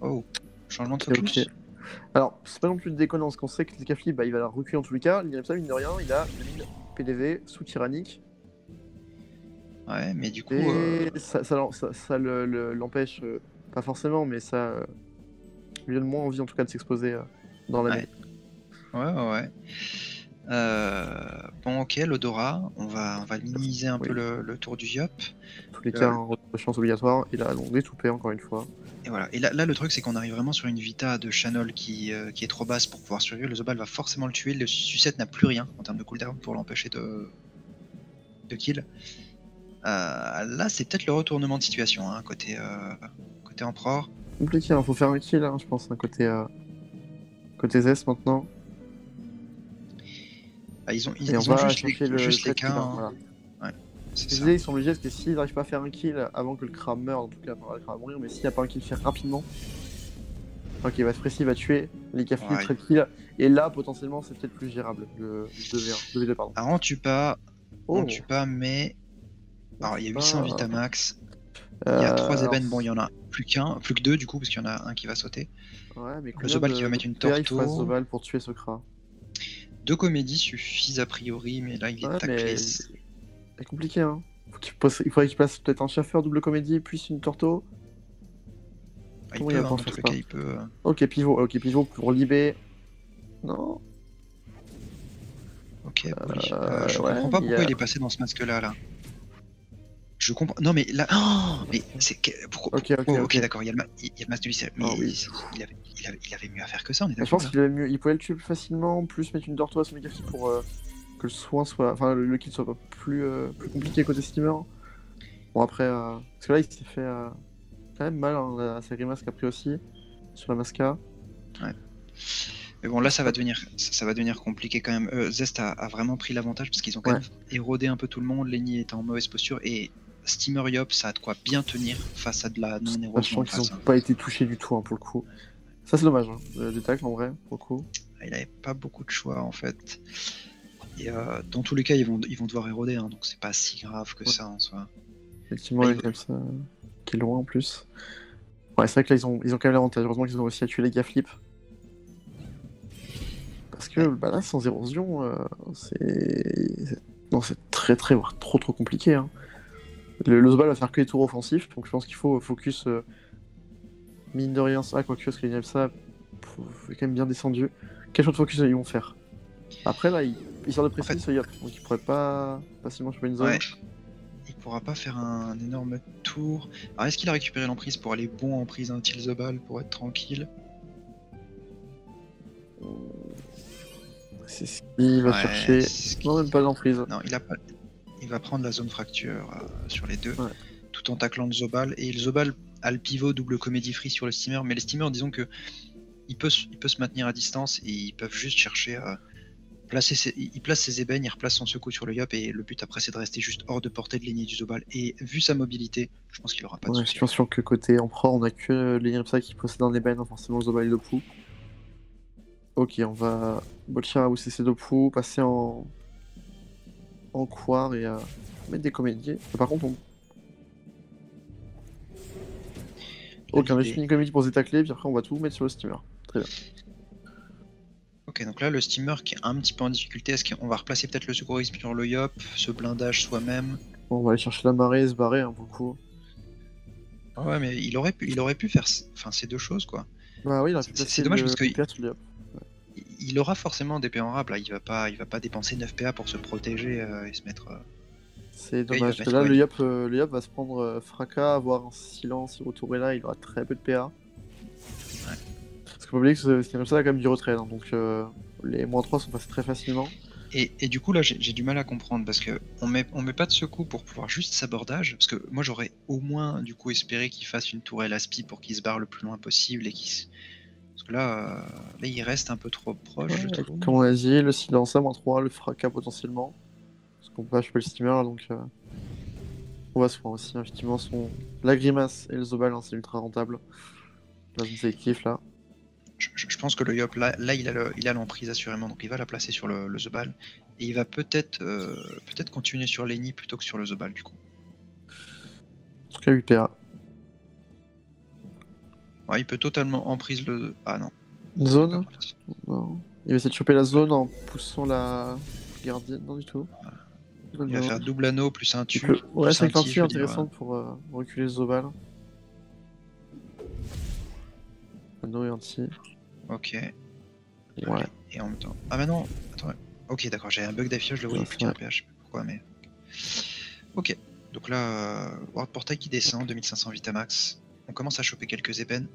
Oh, changement de focus. Alors, c'est pas non plus de déconner parce qu'on sait que le Cafli, bah, il va reculer en tous les cas. L'Irepsa, mine de rien, il a 1000 PDV sous tyrannique. Ouais, mais du coup, Et euh, ça, ça, ça- ça le- le- l'empêche, euh, pas forcément, mais ça euh, lui donne moins envie en tout cas de s'exposer dans la Ouais. ouais, ouais, ouais. Euh, bon, ok, l'odorat, on va, on va minimiser un peu le, le tour du Yop. En tous les Euh, cas, retour de chance obligatoire. Et là, on détoupé encore une fois. Et voilà. Et là, là le truc, c'est qu'on arrive vraiment sur une vita de Channel qui, euh, qui est trop basse pour pouvoir survivre. Le Zobal va forcément le tuer. Le Sucette n'a plus rien en termes de cooldown pour l'empêcher de, de kill. Euh, là, c'est peut-être le retournement de situation, hein, côté, euh, côté Empereur. Compliqué, il faut faire un kill, hein, je pense, d'un côté, euh, côté Zest maintenant. Ah, ils ont, ils, on ont juste, les, le juste les cas. hein, voilà. Disais, ils sont obligés parce que s'ils n'arrivent pas à faire un kill avant que le Kram meure, en tout cas, le Kram va mourir, mais s'il n'y a pas un kill fait rapidement, ok, il va se presser, il va tuer les Cafli, Ouais. très kill, et là, potentiellement, c'est peut-être plus gérable, le 2v1, 2v2, pardon. Alors, on tue pas, Oh, on tue pas, mais. Alors, il y a Pas- 800 Vitamax. Il y a euh, 3 alors, ébènes, bon, il y en a plus qu'un, plus que deux du coup, parce qu'il y en a un qui va sauter. Ouais, mais Le Zobal de- qui va mettre une PA il faut. Zobal pour tuer ce Kra Deux comédies suffisent a priori, mais là il est Ouais, taclé. c'est compliqué, hein. Faut Il faudrait qu'il place peut-être un chauffeur double comédie, puis une torto. Ah, il peut, il hein, cas, il peut. euh. Ok, pivot, ok, pivot pour Libé. Non. Ok. Euh, je ouais, comprends pas pourquoi a- il est passé dans ce masque-là, là. Je comprends. Non, mais là. Oh mais c'est. Pourquoi... Ok, ok, oh, ok. d'accord, il y a le, ma- il y a le masque de lycée. Mais oui. il, avait, il, avait, il avait mieux à faire que ça, on est Je d'accord. pense là qu'il avait mieux, il pouvait le tuer plus facilement, plus mettre une son Megafly pour euh, que le soin soit, enfin le, kill soit pas plus, euh, plus compliqué côté steamer. Bon après, euh, parce que là il s'est fait euh, quand même mal hein, à sa grimace qu'a pris aussi sur la masca. Mais bon, là, ça va devenir, ça, ça va devenir compliqué quand même. Euh, Zest a, a vraiment pris l'avantage parce qu'ils ont quand Ouais. même érodé un peu tout le monde. Lenny est en mauvaise posture et Steamer Yop, ça a de quoi bien tenir face à de la non-érosion Sachant en qu'ils face. ont hein. pas été touchés du tout hein, pour le coup. Ça c'est dommage, hein, tacles en vrai, pour le coup. Il avait pas beaucoup de choix en fait. Et euh, dans tous les cas, ils vont, ils vont devoir éroder, hein, donc c'est pas si grave que Ouais. ça en soi. Effectivement, Ouais, il comme ça, qui est loin en plus. Ouais, c'est vrai que là ils ont, ils ont quand même l'avantage. Heureusement qu'ils ont réussi à tuer les gars flip. Parce que bah là, sans érosion, euh, c'est. Non, c'est très très, voire trop trop compliqué. Hein. Le, Zobal va faire que les tours offensifs, donc je pense qu'il faut focus. euh, Mine de rien, ça, quoique, parce qu'il ça, est quand même bien descendu. Quel choix de focus ils vont faire? Après, là, il, il sort de précis, fait- ce Yop, donc il pourrait pas facilement choper une zone. Ouais. Il pourra pas faire un énorme tour. Alors est-ce qu'il a récupéré l'emprise pour aller bon en prise un Till the Ball pour être tranquille? C'est ce qu'il va Ouais, chercher. ce Non, même pas l'emprise. Non, il a pas. Il va prendre la zone fracture euh, sur les deux, Ouais. tout en taclant le Zobal. Et le Zobal a le pivot double comédie free sur le steamer, mais le steamer, disons que il peut, se- il peut se maintenir à distance et ils peuvent juste chercher à placer ses, il place ses ébènes, il replace son secours sur le Yop et le but après c'est de rester juste hors de portée de lignée du Zobal. Et vu sa mobilité, je pense qu'il aura pas de soucis. je pense que côté Empereur, on a que les Iripsa qui possèdent un ébène, forcément le Zobal et Dopu. Ok, on va Bolchira ou CC Dopu, passer en. En Quar et euh, mettre des comédies. Par contre, on. Ok, on une comédie pour Zetaclé, puis après on va tout mettre sur le steamer. Très bien. Ok, donc là le steamer qui est un petit peu en difficulté, est-ce qu'on va replacer peut-être le secourisme sur le Yop, ce blindage soi-même? Bon, on va aller chercher la marée et se barrer hein, pour le coup. Ouais, mais il aurait pu, il aurait pu faire enfin, ces deux choses quoi. Bah oui, il a C'est- pu c'est passer dommage le- parce que- le le Yop. Il- aura forcément des PA en rap là, il va pas, il va pas dépenser 9 PA pour se protéger euh, et se mettre. euh, C'est dommage. mettre, que là, ouais. le Yop, euh, le Yop va se prendre fracas, avoir un silence, il retourner là, il aura très peu de PA. Parce qu'il faut oublier que ce ce ça a quand même du retrait, hein, donc euh, les moins 3 sont passés très facilement. Et, et du coup là j'ai du mal à comprendre parce que on met, on met pas de secours pour pouvoir juste s'abordage parce que moi j'aurais au moins du coup espéré qu'il fasse une tourelle aspi pour qu'il se barre le plus loin possible et qu'il se... Parce que là, euh, là il reste un peu trop proche je Ouais, trouve. comme on a dit, le silence à moins 3, le fracas potentiellement. Parce qu'on peut pas choper le steamer là, donc euh, on va se prendre aussi. Effectivement, son... la grimace et le Zobal, hein, c'est ultra rentable. Là, c'est kiff là. Je, je- je pense que le Yop, là, là il a le- l'emprise assurément, donc il va la placer sur le, le Zobal. Et il va peut-être euh, peut-être continuer sur Lenny plutôt que sur le Zobal du coup. En tout cas, 8 PA. Ouais, il peut totalement emprise le. Ah non. Zone Non. Il va essayer de choper la zone en poussant la gardienne, non du tout. Il va faire double anneau plus un Il tu. peut- Ouais, c'est un dire, intéressante pour euh, reculer le Zobal. Anneau et un tir. Ok. Ouais. Et en même temps. Ah, mais non Attends. Ok, d'accord, j'ai un bug d'affichage, je le voyais plus qu'un PH, je sais pas pourquoi, mais. Ok. Donc là, euh, World Portail qui descend, 2500 Vitamax. On commence à choper quelques ébènes.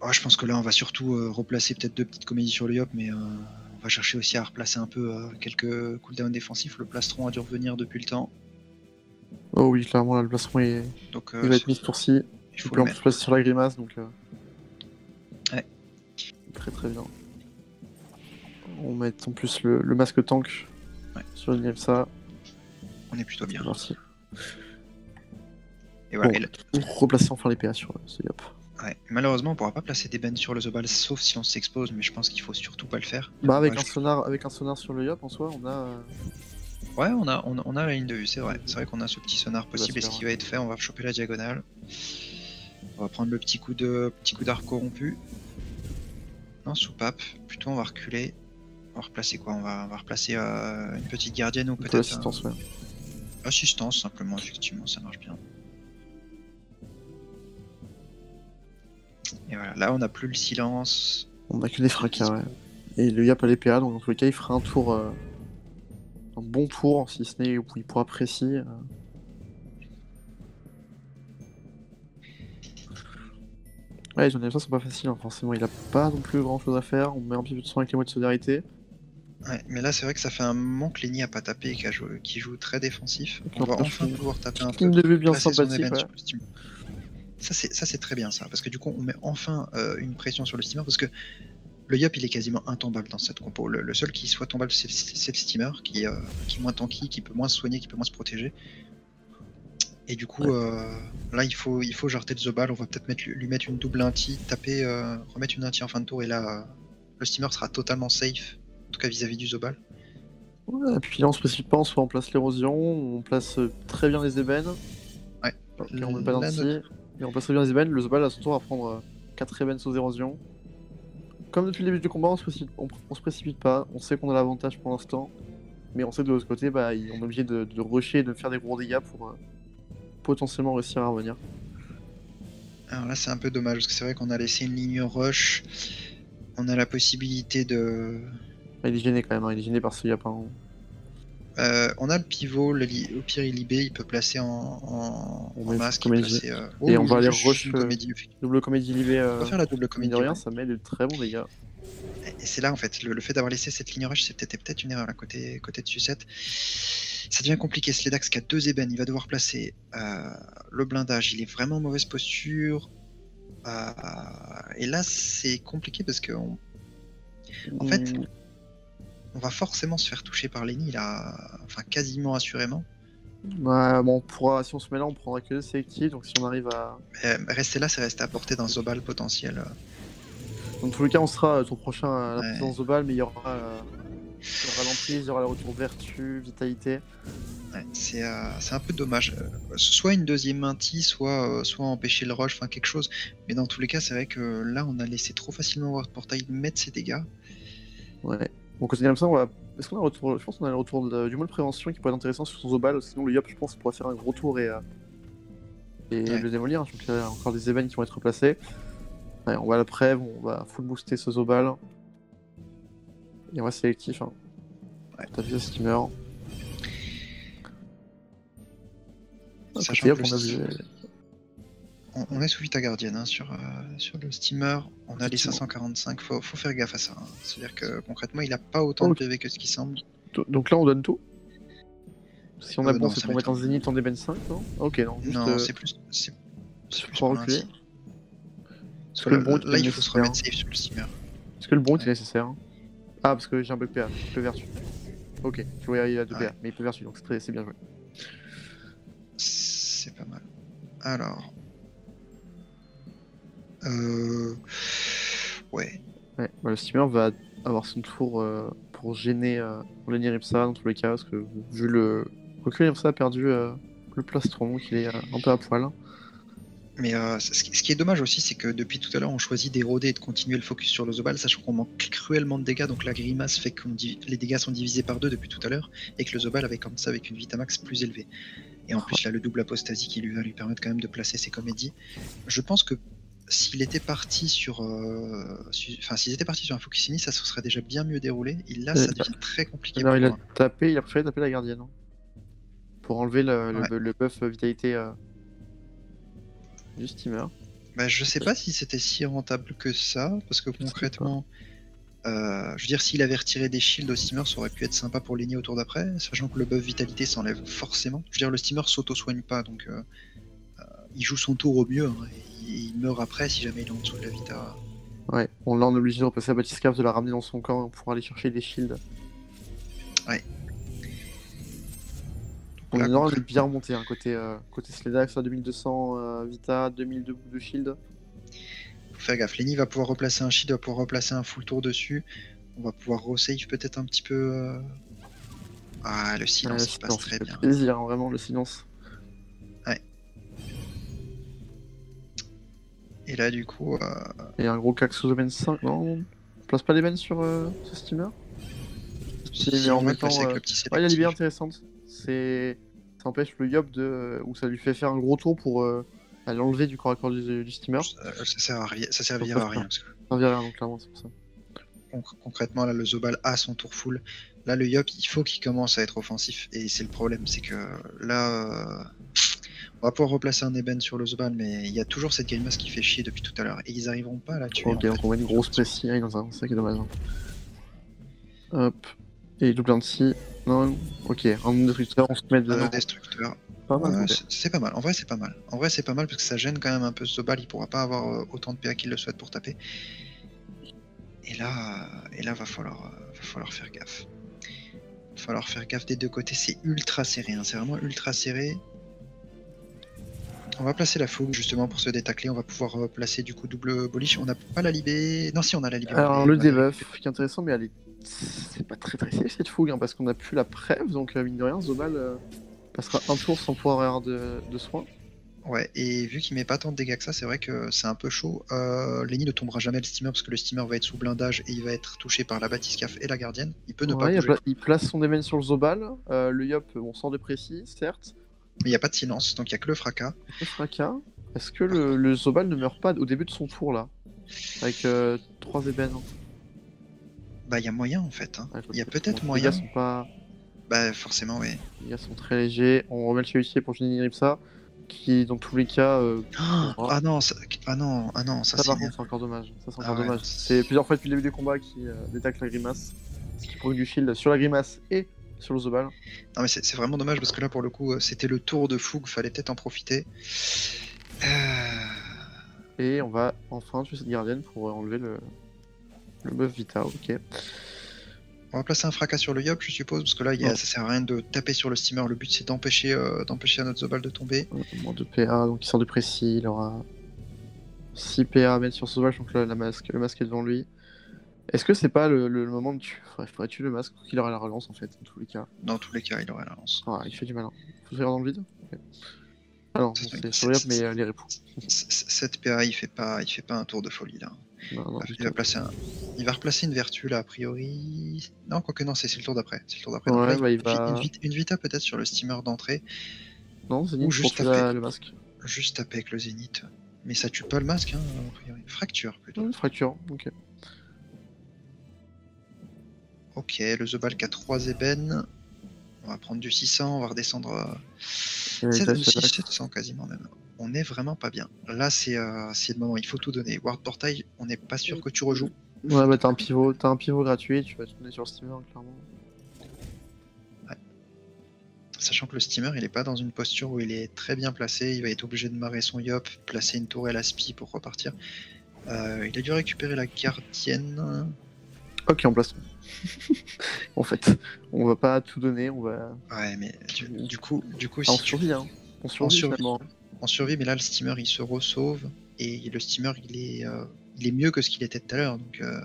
Oh, je pense que là, on va surtout euh, replacer peut-être deux petites comédies sur le Yop, mais euh, on va chercher aussi à replacer un peu euh, quelques cooldowns défensifs. Le plastron a dû revenir depuis le temps. Oh oui, clairement, là, le placement est... Donc, il va être mis ce tour-ci. il faut le passer sur la grimace, donc. Ouais. Très très bien. On met en plus le, le masque tank Ouais. sur le ça. On est plutôt bien. Parti. Et voilà. Bon. Et là- Pour replacer enfin les PA sur ce Yop. Ouais, malheureusement, on pourra pas placer des bennes sur le Zobal sauf si on s'expose, mais je pense qu'il faut surtout pas le faire. Bah, avec Ouais, un je- sonar, avec un sonar sur le Yop en soi, on a. euh, Ouais, on a, on, a- on a la ligne de vue, c'est vrai. C'est vrai qu'on a ce petit sonar possible. Et ce qui va être fait, on va choper la diagonale. On va prendre le petit coup de petit coup d'arc corrompu. Non, soupape. Plutôt, on va reculer. On va replacer quoi? On va, on va replacer euh, une petite gardienne ou peut-être l'assistance, ouais. assistance simplement. Effectivement, ça marche bien. Et voilà, là on n'a plus le silence. On a que des fracas, ouais. Et le Yap a les PA, donc dans tous les cas, il fera un tour. euh, un bon tour, si ce n'est où il pourra précis. euh. Ouais, les ça sont pas faciles, hein, forcément. Il a pas non plus grand chose à faire. On met un petit peu de son avec les mots de solidarité. Ouais, mais là c'est vrai que ça fait un moment que Lenny a pas tapé et joué- qu'il joue très défensif. On va enfin pouvoir taper un peu. ligne de bien sympathique, ouais. Ça c'est ça c'est très bien ça, parce que du coup on met enfin euh, une pression sur le steamer, parce que le Yop il est quasiment intombable dans cette compo. Le, le seul qui soit tombable c'est le steamer, qui, euh, qui est moins tanky, qui peut moins se soigner, qui peut moins se protéger. Et du coup euh, là il faut il faut jarter le Zobal, on va peut-être mettre, lui mettre une double inti, taper, remettre une inti en fin de tour, et là le steamer sera totalement safe, en tout cas vis-à-vis du Zobal. Ouais, et puis là, on se précipite pas, on soit on place l'érosion, on place très bien les ébènes. Ouais. On met pas. Et on très bien les. Le Zobal, à son tour, va prendre 4 ébènes sous érosion. Comme depuis le début du combat, on se précipite, on, on se précipite pas. On sait qu'on a l'avantage pour l'instant. Mais on sait que de l'autre côté, bah, on est obligé de, de rusher et de faire des gros dégâts pour euh, potentiellement réussir à revenir. Alors là, c'est un peu dommage parce que c'est vrai qu'on a laissé une ligne rush. On a la possibilité de. Ah, il est gêné quand même, hein, il est gêné par ce Yapin. Euh, on a le pivot, le li- au pire il libé, il peut placer en, en, masque. comédie. placer, euh, Et oh, on va aller rush, euh, comédie. Double comédie libé, On euh, va faire la double comédie. de rien, ouais. ça met de très bons dégâts. Et c'est là en fait, le, le fait d'avoir laissé cette ligne rush, c'est peut-être une erreur là côté, côté de Sucette. Ça devient compliqué. Sledax qui a deux ébènes, il va devoir placer euh, le blindage. Il est vraiment en mauvaise posture. Euh, et là, c'est compliqué parce que, on- en fait, Hmm, on va forcément se faire toucher par Lenny, là, enfin quasiment assurément. ouais, bon, on pourra, si on se met là, on prendra que le sélectif. Donc si on arrive à. Mais rester là, c'est rester à portée d'un Zobal potentiel. Dans tous les cas, on sera euh, tour prochain à la Ouais. présence de balle, mais il y aura. euh, il y aura l'emprise, il y aura le retour vertu, vitalité. Ouais, c'est euh, un peu dommage. Euh, soit une deuxième maintie, soit, euh, soit empêcher le rush, enfin quelque chose. Mais dans tous les cas, c'est vrai que là, on a laissé trop facilement World Portail mettre ses dégâts. Ouais. On continue comme ça, on va. Est-ce qu'on a un retour Je pense qu'on a le retour de- du moins de prévention qui pourrait être intéressant sur son Zobal. Sinon, le Yop, je pense, pourrait faire un gros tour et, euh, et Ouais. le démolir. Donc, il y a encore des ébènes qui vont être. Ouais, on va à la preuve, on va full booster ce Zobal. Et on va sélectif. Hein. Ouais. T'as vu ce qui meurt. Sachant que le. On, on est sous Vita Guardian hein, sur, euh, sur le steamer. On a les Effectivement. 545. Faut, faut faire gaffe à ça. hein. C'est-à-dire que concrètement, il a pas autant de PV que ce qui semble. Donc là, on donne tout? Si on a Euh, bon, c'est pour mettre un m'étonne. zénith en DBN 5, non? Ok, non. Juste, non, euh, c'est plus. C'est plus reculer. Parce que le est là, il faut se remettre safe sur le steamer. Est-ce que le est Ouais. nécessaire Ah, parce que j'ai un bug PA, je peux vertu. Ok, tu vois, il a 2 Ouais. PA, mais il peut vertu, donc c'est très- c'est bien joué. C'est pas mal. Alors. Euh... Ouais. Ouais, bah, le steamer va avoir son tour euh, pour gêner euh, Lenny Ripsa dans tous les cas, parce que vu le. Quoique a perdu le plastron, donc il est un peu à poil. Mais euh, ce, qui, est dommage aussi, c'est que depuis tout à l'heure, on choisit d'éroder et de continuer le focus sur le Zobal, sachant qu'on manque cruellement de dégâts. Donc la grimace fait que les dégâts sont divisés par deux depuis tout à l'heure, et que le Zobal avait comme ça avec une Vitamax plus élevée. Et en plus, là, le double apostasie qui lui va lui permettre quand même de placer ses comédies. Je pense que s'il était parti sur, euh, su- enfin, s'ils étaient partis sur un focus ini, ça se serait déjà bien mieux déroulé. Et là, ça devient très compliqué. Alors pour il a tapé, il a préféré taper la gardienne. hein, pour enlever le, le- Ouais. le buff vitalité euh, du steamer. Bah, je sais pas si c'était si rentable que ça, parce que concrètement, euh, je veux dire, s'il avait retiré des shields au steamer, ça aurait pu être sympa pour Lenny au tour d'après, sachant que le buff vitalité s'enlève forcément. Je veux dire, le steamer s'auto-soigne pas, donc euh, euh, il joue son tour au mieux, hein, il, il meurt après si jamais il est en dessous de la vita. Ouais, on est obligé de repasser à Batiscaf, de la ramener dans son camp pour aller chercher des shields. On Là, est bien remonté, hein, côté, euh, côté Sledax, à 2200 euh, Vita, 2002 de shield. Faut faire gaffe, Lenny va pouvoir replacer un shield, va pouvoir replacer un full tour dessus, on va pouvoir resave peut-être un petit peu... euh, Ah, le silence, Ouais, il le passe silence, très bien. plaisir, hein, vraiment, le silence. Et là, du coup... euh, Et un gros cac sous domaine 5, non On place pas les bennes sur euh, ce steamer si, mais en mettant, euh, Ouais, il y a l'idée intéressante. C'est. Ça empêche le Yop de. ou ça lui fait faire un gros tour pour euh, aller l'enlever du corps à corps du, du steamer. Ça, sert à rien, ça servira à rien. Ça servirait à rien, donc clairement, c'est pour ça. conc- concrètement, là, le Zobal a son tour full. Là, le Yop, il faut qu'il commence à être offensif. Et c'est le problème, c'est que là, on va pouvoir replacer un Eben sur le Zobal, mais il y a toujours cette grimace qui fait chier depuis tout à l'heure. Et ils arriveront pas à la tuer. Ok, en fait. on met une grosse pression hein, dans un. Est dommage. hein. Hop. Et double anti. Non, ok, un destructeur, on se met de. Un destructeur. Pas mal, Ouais, ok. c'est- pas mal. En vrai, c'est pas mal. En vrai, c'est pas mal parce que ça gêne quand même un peu Zobal. Il pourra pas avoir euh, autant de PA qu'il le souhaite pour taper. Et là, euh, et là, va falloir, euh, va falloir faire gaffe. Va falloir faire gaffe des deux côtés. C'est ultra serré. hein. C'est vraiment ultra serré. On va placer la fougue justement pour se détacler. On va pouvoir euh, placer du coup double bolish. On n'a pas la libé. Non, si on a la libé. Alors, on le debuff qui est intéressant, mais elle est. C'est pas très très safe cette fougue, hein, parce qu'on a plus la preuve, donc euh, mine de rien, Zobal euh, passera un tour sans pouvoir avoir de, de soins. Ouais, et vu qu'il met pas tant de dégâts que ça, c'est vrai que c'est un peu chaud. Euh, Lenny ne tombera jamais le steamer parce que le steamer va être sous blindage et il va être touché par la batiscaf et la gardienne. Il peut ne pas Ouais, il, bouger, pla- il place son émen sur le Zobal, euh, le Yop, bon, sans de précis, certes. Mais il n'y a pas de silence, donc il n'y a que le fracas. Le fracas. Est-ce que le, le Zobal ne meurt pas au début de son tour là? Avec 3 ébènes. Bah, il y a moyen en fait. hein. Ouais, Il y a peut-être les moyen. gars sont pas. Bah, forcément, oui. Les gars sont très légers. On remet le chéutier pour Jenny Ripsa, qui dans tous les cas. euh, Ah non, ça... ah non, ah non, ça, ça c'est par bien. contre c'est encore dommage. Ça c'est Ah ouais, dommage. non, C'est plusieurs fois depuis le début du combat qui euh, détecte la grimace. Ce qui provoque du shield sur la grimace et sur le Zobal. Non mais c'est vraiment dommage parce que là pour le coup euh, c'était le tour de fougue, fallait peut-être en profiter. Euh, Et on va enfin tuer cette gardienne pour enlever le, le buff Vita, ok. On va placer un fracas sur le Yop, je suppose, parce que là, il y a- Ouais. ça sert à rien de taper sur le steamer. Le but, c'est d'empêcher euh, d'empêcher notre Zobal de tomber. Moins de PA, donc il sort de précis, il aura 6 PA à mettre sur Sauvage, donc là, la masque, le masque est devant lui. Est-ce que c'est pas le, le- le moment de tuer Faudrait, faudrait tuer le masque qu'il aurait la relance en fait, dans tous les cas. Dans tous les cas, il aurait la lance. Ah, il fait du malin. Faut se dans le vide Ok. Ah non, C'est- c'est- mais euh, les c- Cette PA, il fait pas, il fait pas un tour de folie là. Non, non, du il va placer un, il va replacer une vertu là a priori. Non, quoique non, c'est le tour d'après. C'est le tour d'après. Ouais, bah, il va- une, vit- une vita peut-être sur le steamer d'entrée, Non, Zénith Ou juste taper. la- le masque. juste taper avec le zénith. Mais ça tue pas le masque, hein, a priori. Fracture plutôt. Fracture, ok. Ok, le Zobal qui a 3 ébènes. On va prendre du 600, on va redescendre à Et 7 là, ou c'est 6, là- 700 quasiment même. On est vraiment pas bien. Là, c'est euh, c'est le moment, il faut tout donner. Ward Portail, on n'est pas sûr que tu rejoues. Ouais, bah t'as un pivot, t'as un pivot gratuit, tu vas tourner sur le steamer, clairement. Sachant que le steamer, il est pas dans une posture où il est très bien placé, il va être obligé de marrer son yop, placer une tourelle à spi pour repartir. Euh, il a dû récupérer la gardienne. Ok, on place. en fait, on va pas tout donner, on va. Ouais, mais du, du coup, du coup, Ah, on si tu- survit, hein. On survit, survit. finalement. on survit, mais là, le steamer, il se ressauve et le steamer, il est, euh, il est mieux que ce qu'il était tout à l'heure. Donc, euh,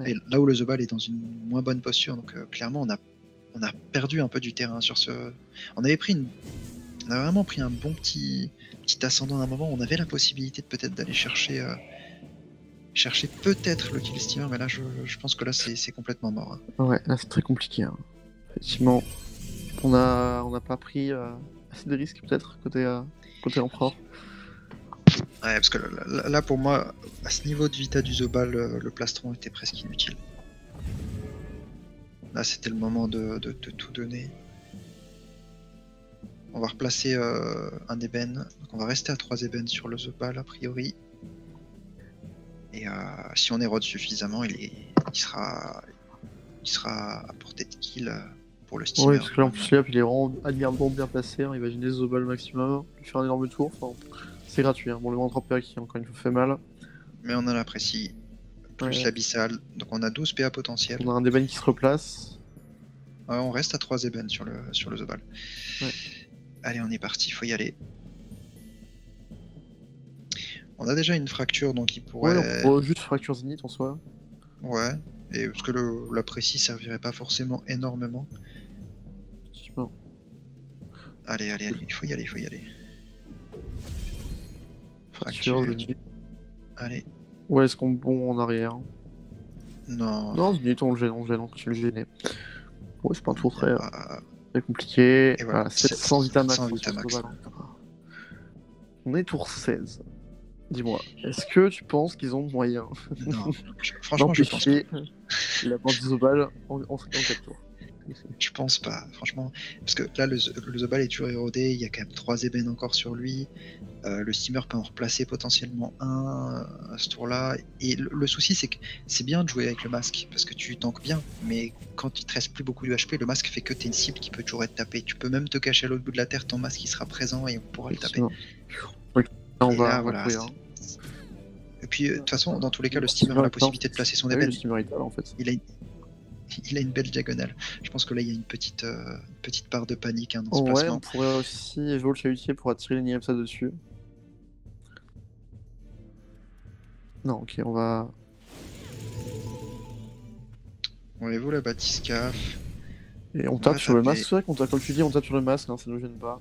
Ouais. là où le Zobal est dans une moins bonne posture, donc euh, clairement, on a, on a perdu un peu du terrain sur ce. On avait pris une, on a vraiment pris un bon petit, petit ascendant à un moment. On avait la possibilité de peut-être d'aller chercher, euh, chercher peut-être le kill steamer, mais là, je, je pense que là, c'est complètement mort. hein. Ouais, là c'est très compliqué. hein. Effectivement, on a, on n'a pas pris euh, assez de risques peut-être côté, euh, côté empereur. Ouais, parce que là, là- là, pour moi, à ce niveau de vita du Zobal, le, le plastron était presque inutile. Là, c'était le moment de, de- de tout donner. On va replacer euh, un ébène. Donc, on va rester à 3 ébènes sur le Zobal, a priori. Et euh, si on érode suffisamment, il, est, il, sera, il sera à portée de kill euh, pour le steamer. Ouais, parce que là en plus, il est vraiment admirablement bien placé. Hein. Il va gêner Zobal maximum, lui faire un énorme tour. Enfin, c'est gratuit. Hein. Bon, le 30 PA qui encore une fois fait mal. Mais on en apprécie. Plus Ouais. l'abyssal. Donc on a 12 PA potentiels. On a un Deben qui se replace. On reste à 3 ébènes sur le, sur le Zobal. Ouais. Allez, on est parti, faut y aller. On a déjà une fracture, donc il Ouais, pourrait. on pourrait juste fracture Zenith en soi. Ouais. Et parce que le, la précis servirait pas forcément énormément. Allez, allez, allez, il faut y aller, il faut y aller. Fracture Fracture. Zenith. Allez. Ouais, est-ce qu'on bon en arrière? Non. Non, Zenith, on le gêne, on le gêne, on le gêner. Ouais, c'est pas un tour très, Ah, très compliqué. Et voilà, Voilà, 700 700 Vitamax. On est tour 16. Dis-moi, est-ce que tu penses qu'ils ont moyen non. Je- Franchement, je pense pas. la bande Zobal en, en, en 4 tours Je pense pas, franchement. Parce que là, le, le Zobal est toujours érodé, il y a quand même 3 ébènes encore sur lui. Euh, le steamer peut en replacer potentiellement un euh, à ce tour-là. Et le, le souci, c'est que c'est bien de jouer avec le masque, parce que tu tankes bien, mais quand il te reste plus beaucoup de HP, le masque fait que t'es une cible qui peut toujours être tapée. Tu peux même te cacher à l'autre bout de la terre, ton masque il sera présent et on pourra le taper. On Et va, là, on va voilà, courir, hein. Et puis, euh, de toute façon, dans tous les cas, le steamer a la possibilité de placer son en fait. Il a, une... il a une belle diagonale. Je pense que là, il y a une petite, euh, une petite part de panique hein, dans ce placement. on pourrait aussi jouer le chalutier pour attirer les Niemsa dessus. Non, ok, on va. Enlevez-vous la batiscaf. Et on On tape sur le masque, c'est vrai qu'on tape, comme tu dis, on tape sur le masque, hein, ça nous gêne pas.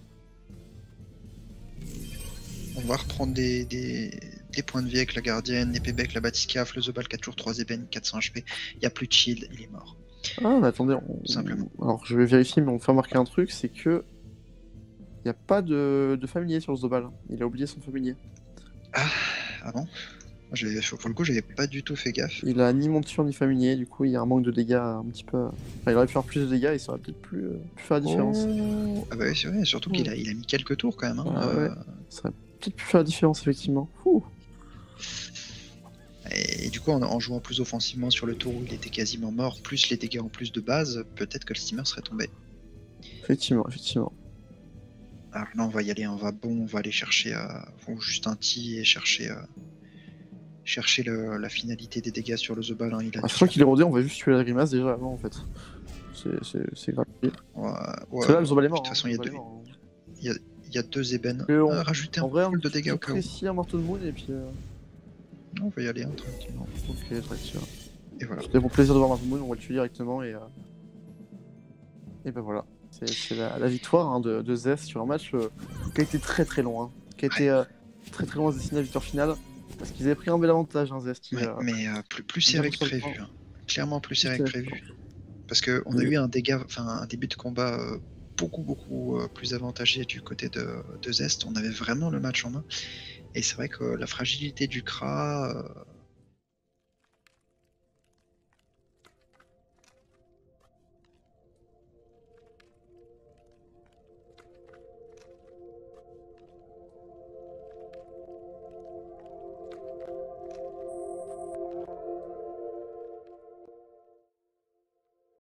On va reprendre des, des, des points de vie avec la gardienne, l'épée bec, la batiscaf, le Zobal 4 jours 3 ébènes, 400 HP. Il n'y a plus de shield, il est mort. Ah, mais attendez, on... Simplement. Alors, je vais vérifier, mais on fait remarquer un truc, c'est que. Il n'y a pas de... de familier sur le Zobal. Il a oublié son familier. Ah, ah bon? Pour le coup, j'avais pas du tout fait gaffe. Il a ni monture ni familier, du coup, il y a un manque de dégâts un petit peu. Enfin, il aurait pu faire plus de dégâts et ça aurait peut-être plus, euh, pu faire la différence. Oh. Ah bah oui, c'est vrai, surtout qu'il a, il a mis quelques tours quand même. hein. Ah Euh, Ça aurait peut-être pu faire la différence, effectivement. Ouh. et, du coup, en, en jouant plus offensivement sur le tour où il était quasiment mort, plus les dégâts en plus de base, peut-être que le steamer serait tombé. Effectivement, effectivement. Alors là, on va y aller, on va bon, on va aller chercher, euh, bon, juste un ti et chercher, euh, chercher le- la finalité des dégâts sur le The Ball. hein, il a Ah, je crois qu'il est rodé, on va juste tuer la grimace déjà avant en fait. C'est- grave. Ouais, ouais, là, le Zobal est mort. de toute hein, façon, il y a hein. Il y a deux ébènes. On- Ah, rajouter En un peu de dégâts au cas où. un marteau de moon et puis. euh, On va y aller hein, tranquillement. Ok, très sûr. Et voilà. C'était pour plaisir de voir marteau de moon, on va le tuer directement et. euh, Et ben voilà. C'est la, la victoire hein, de, de sur un match euh, qui a été très très long. hein, Qui a été euh, très très loin de à la victoire finale. Parce qu'ils avaient pris un bel avantage, hein, Zest. ils, Ouais, mais euh, plus, plus bien serré que prévu. hein. Clairement plus serré que Plus prévu. Parce qu'on a eu un dégât, enfin un début de combat euh, beaucoup beaucoup euh, plus avantagé du côté de, de Zest. On avait vraiment le match en main. Et c'est vrai que la fragilité du Kra,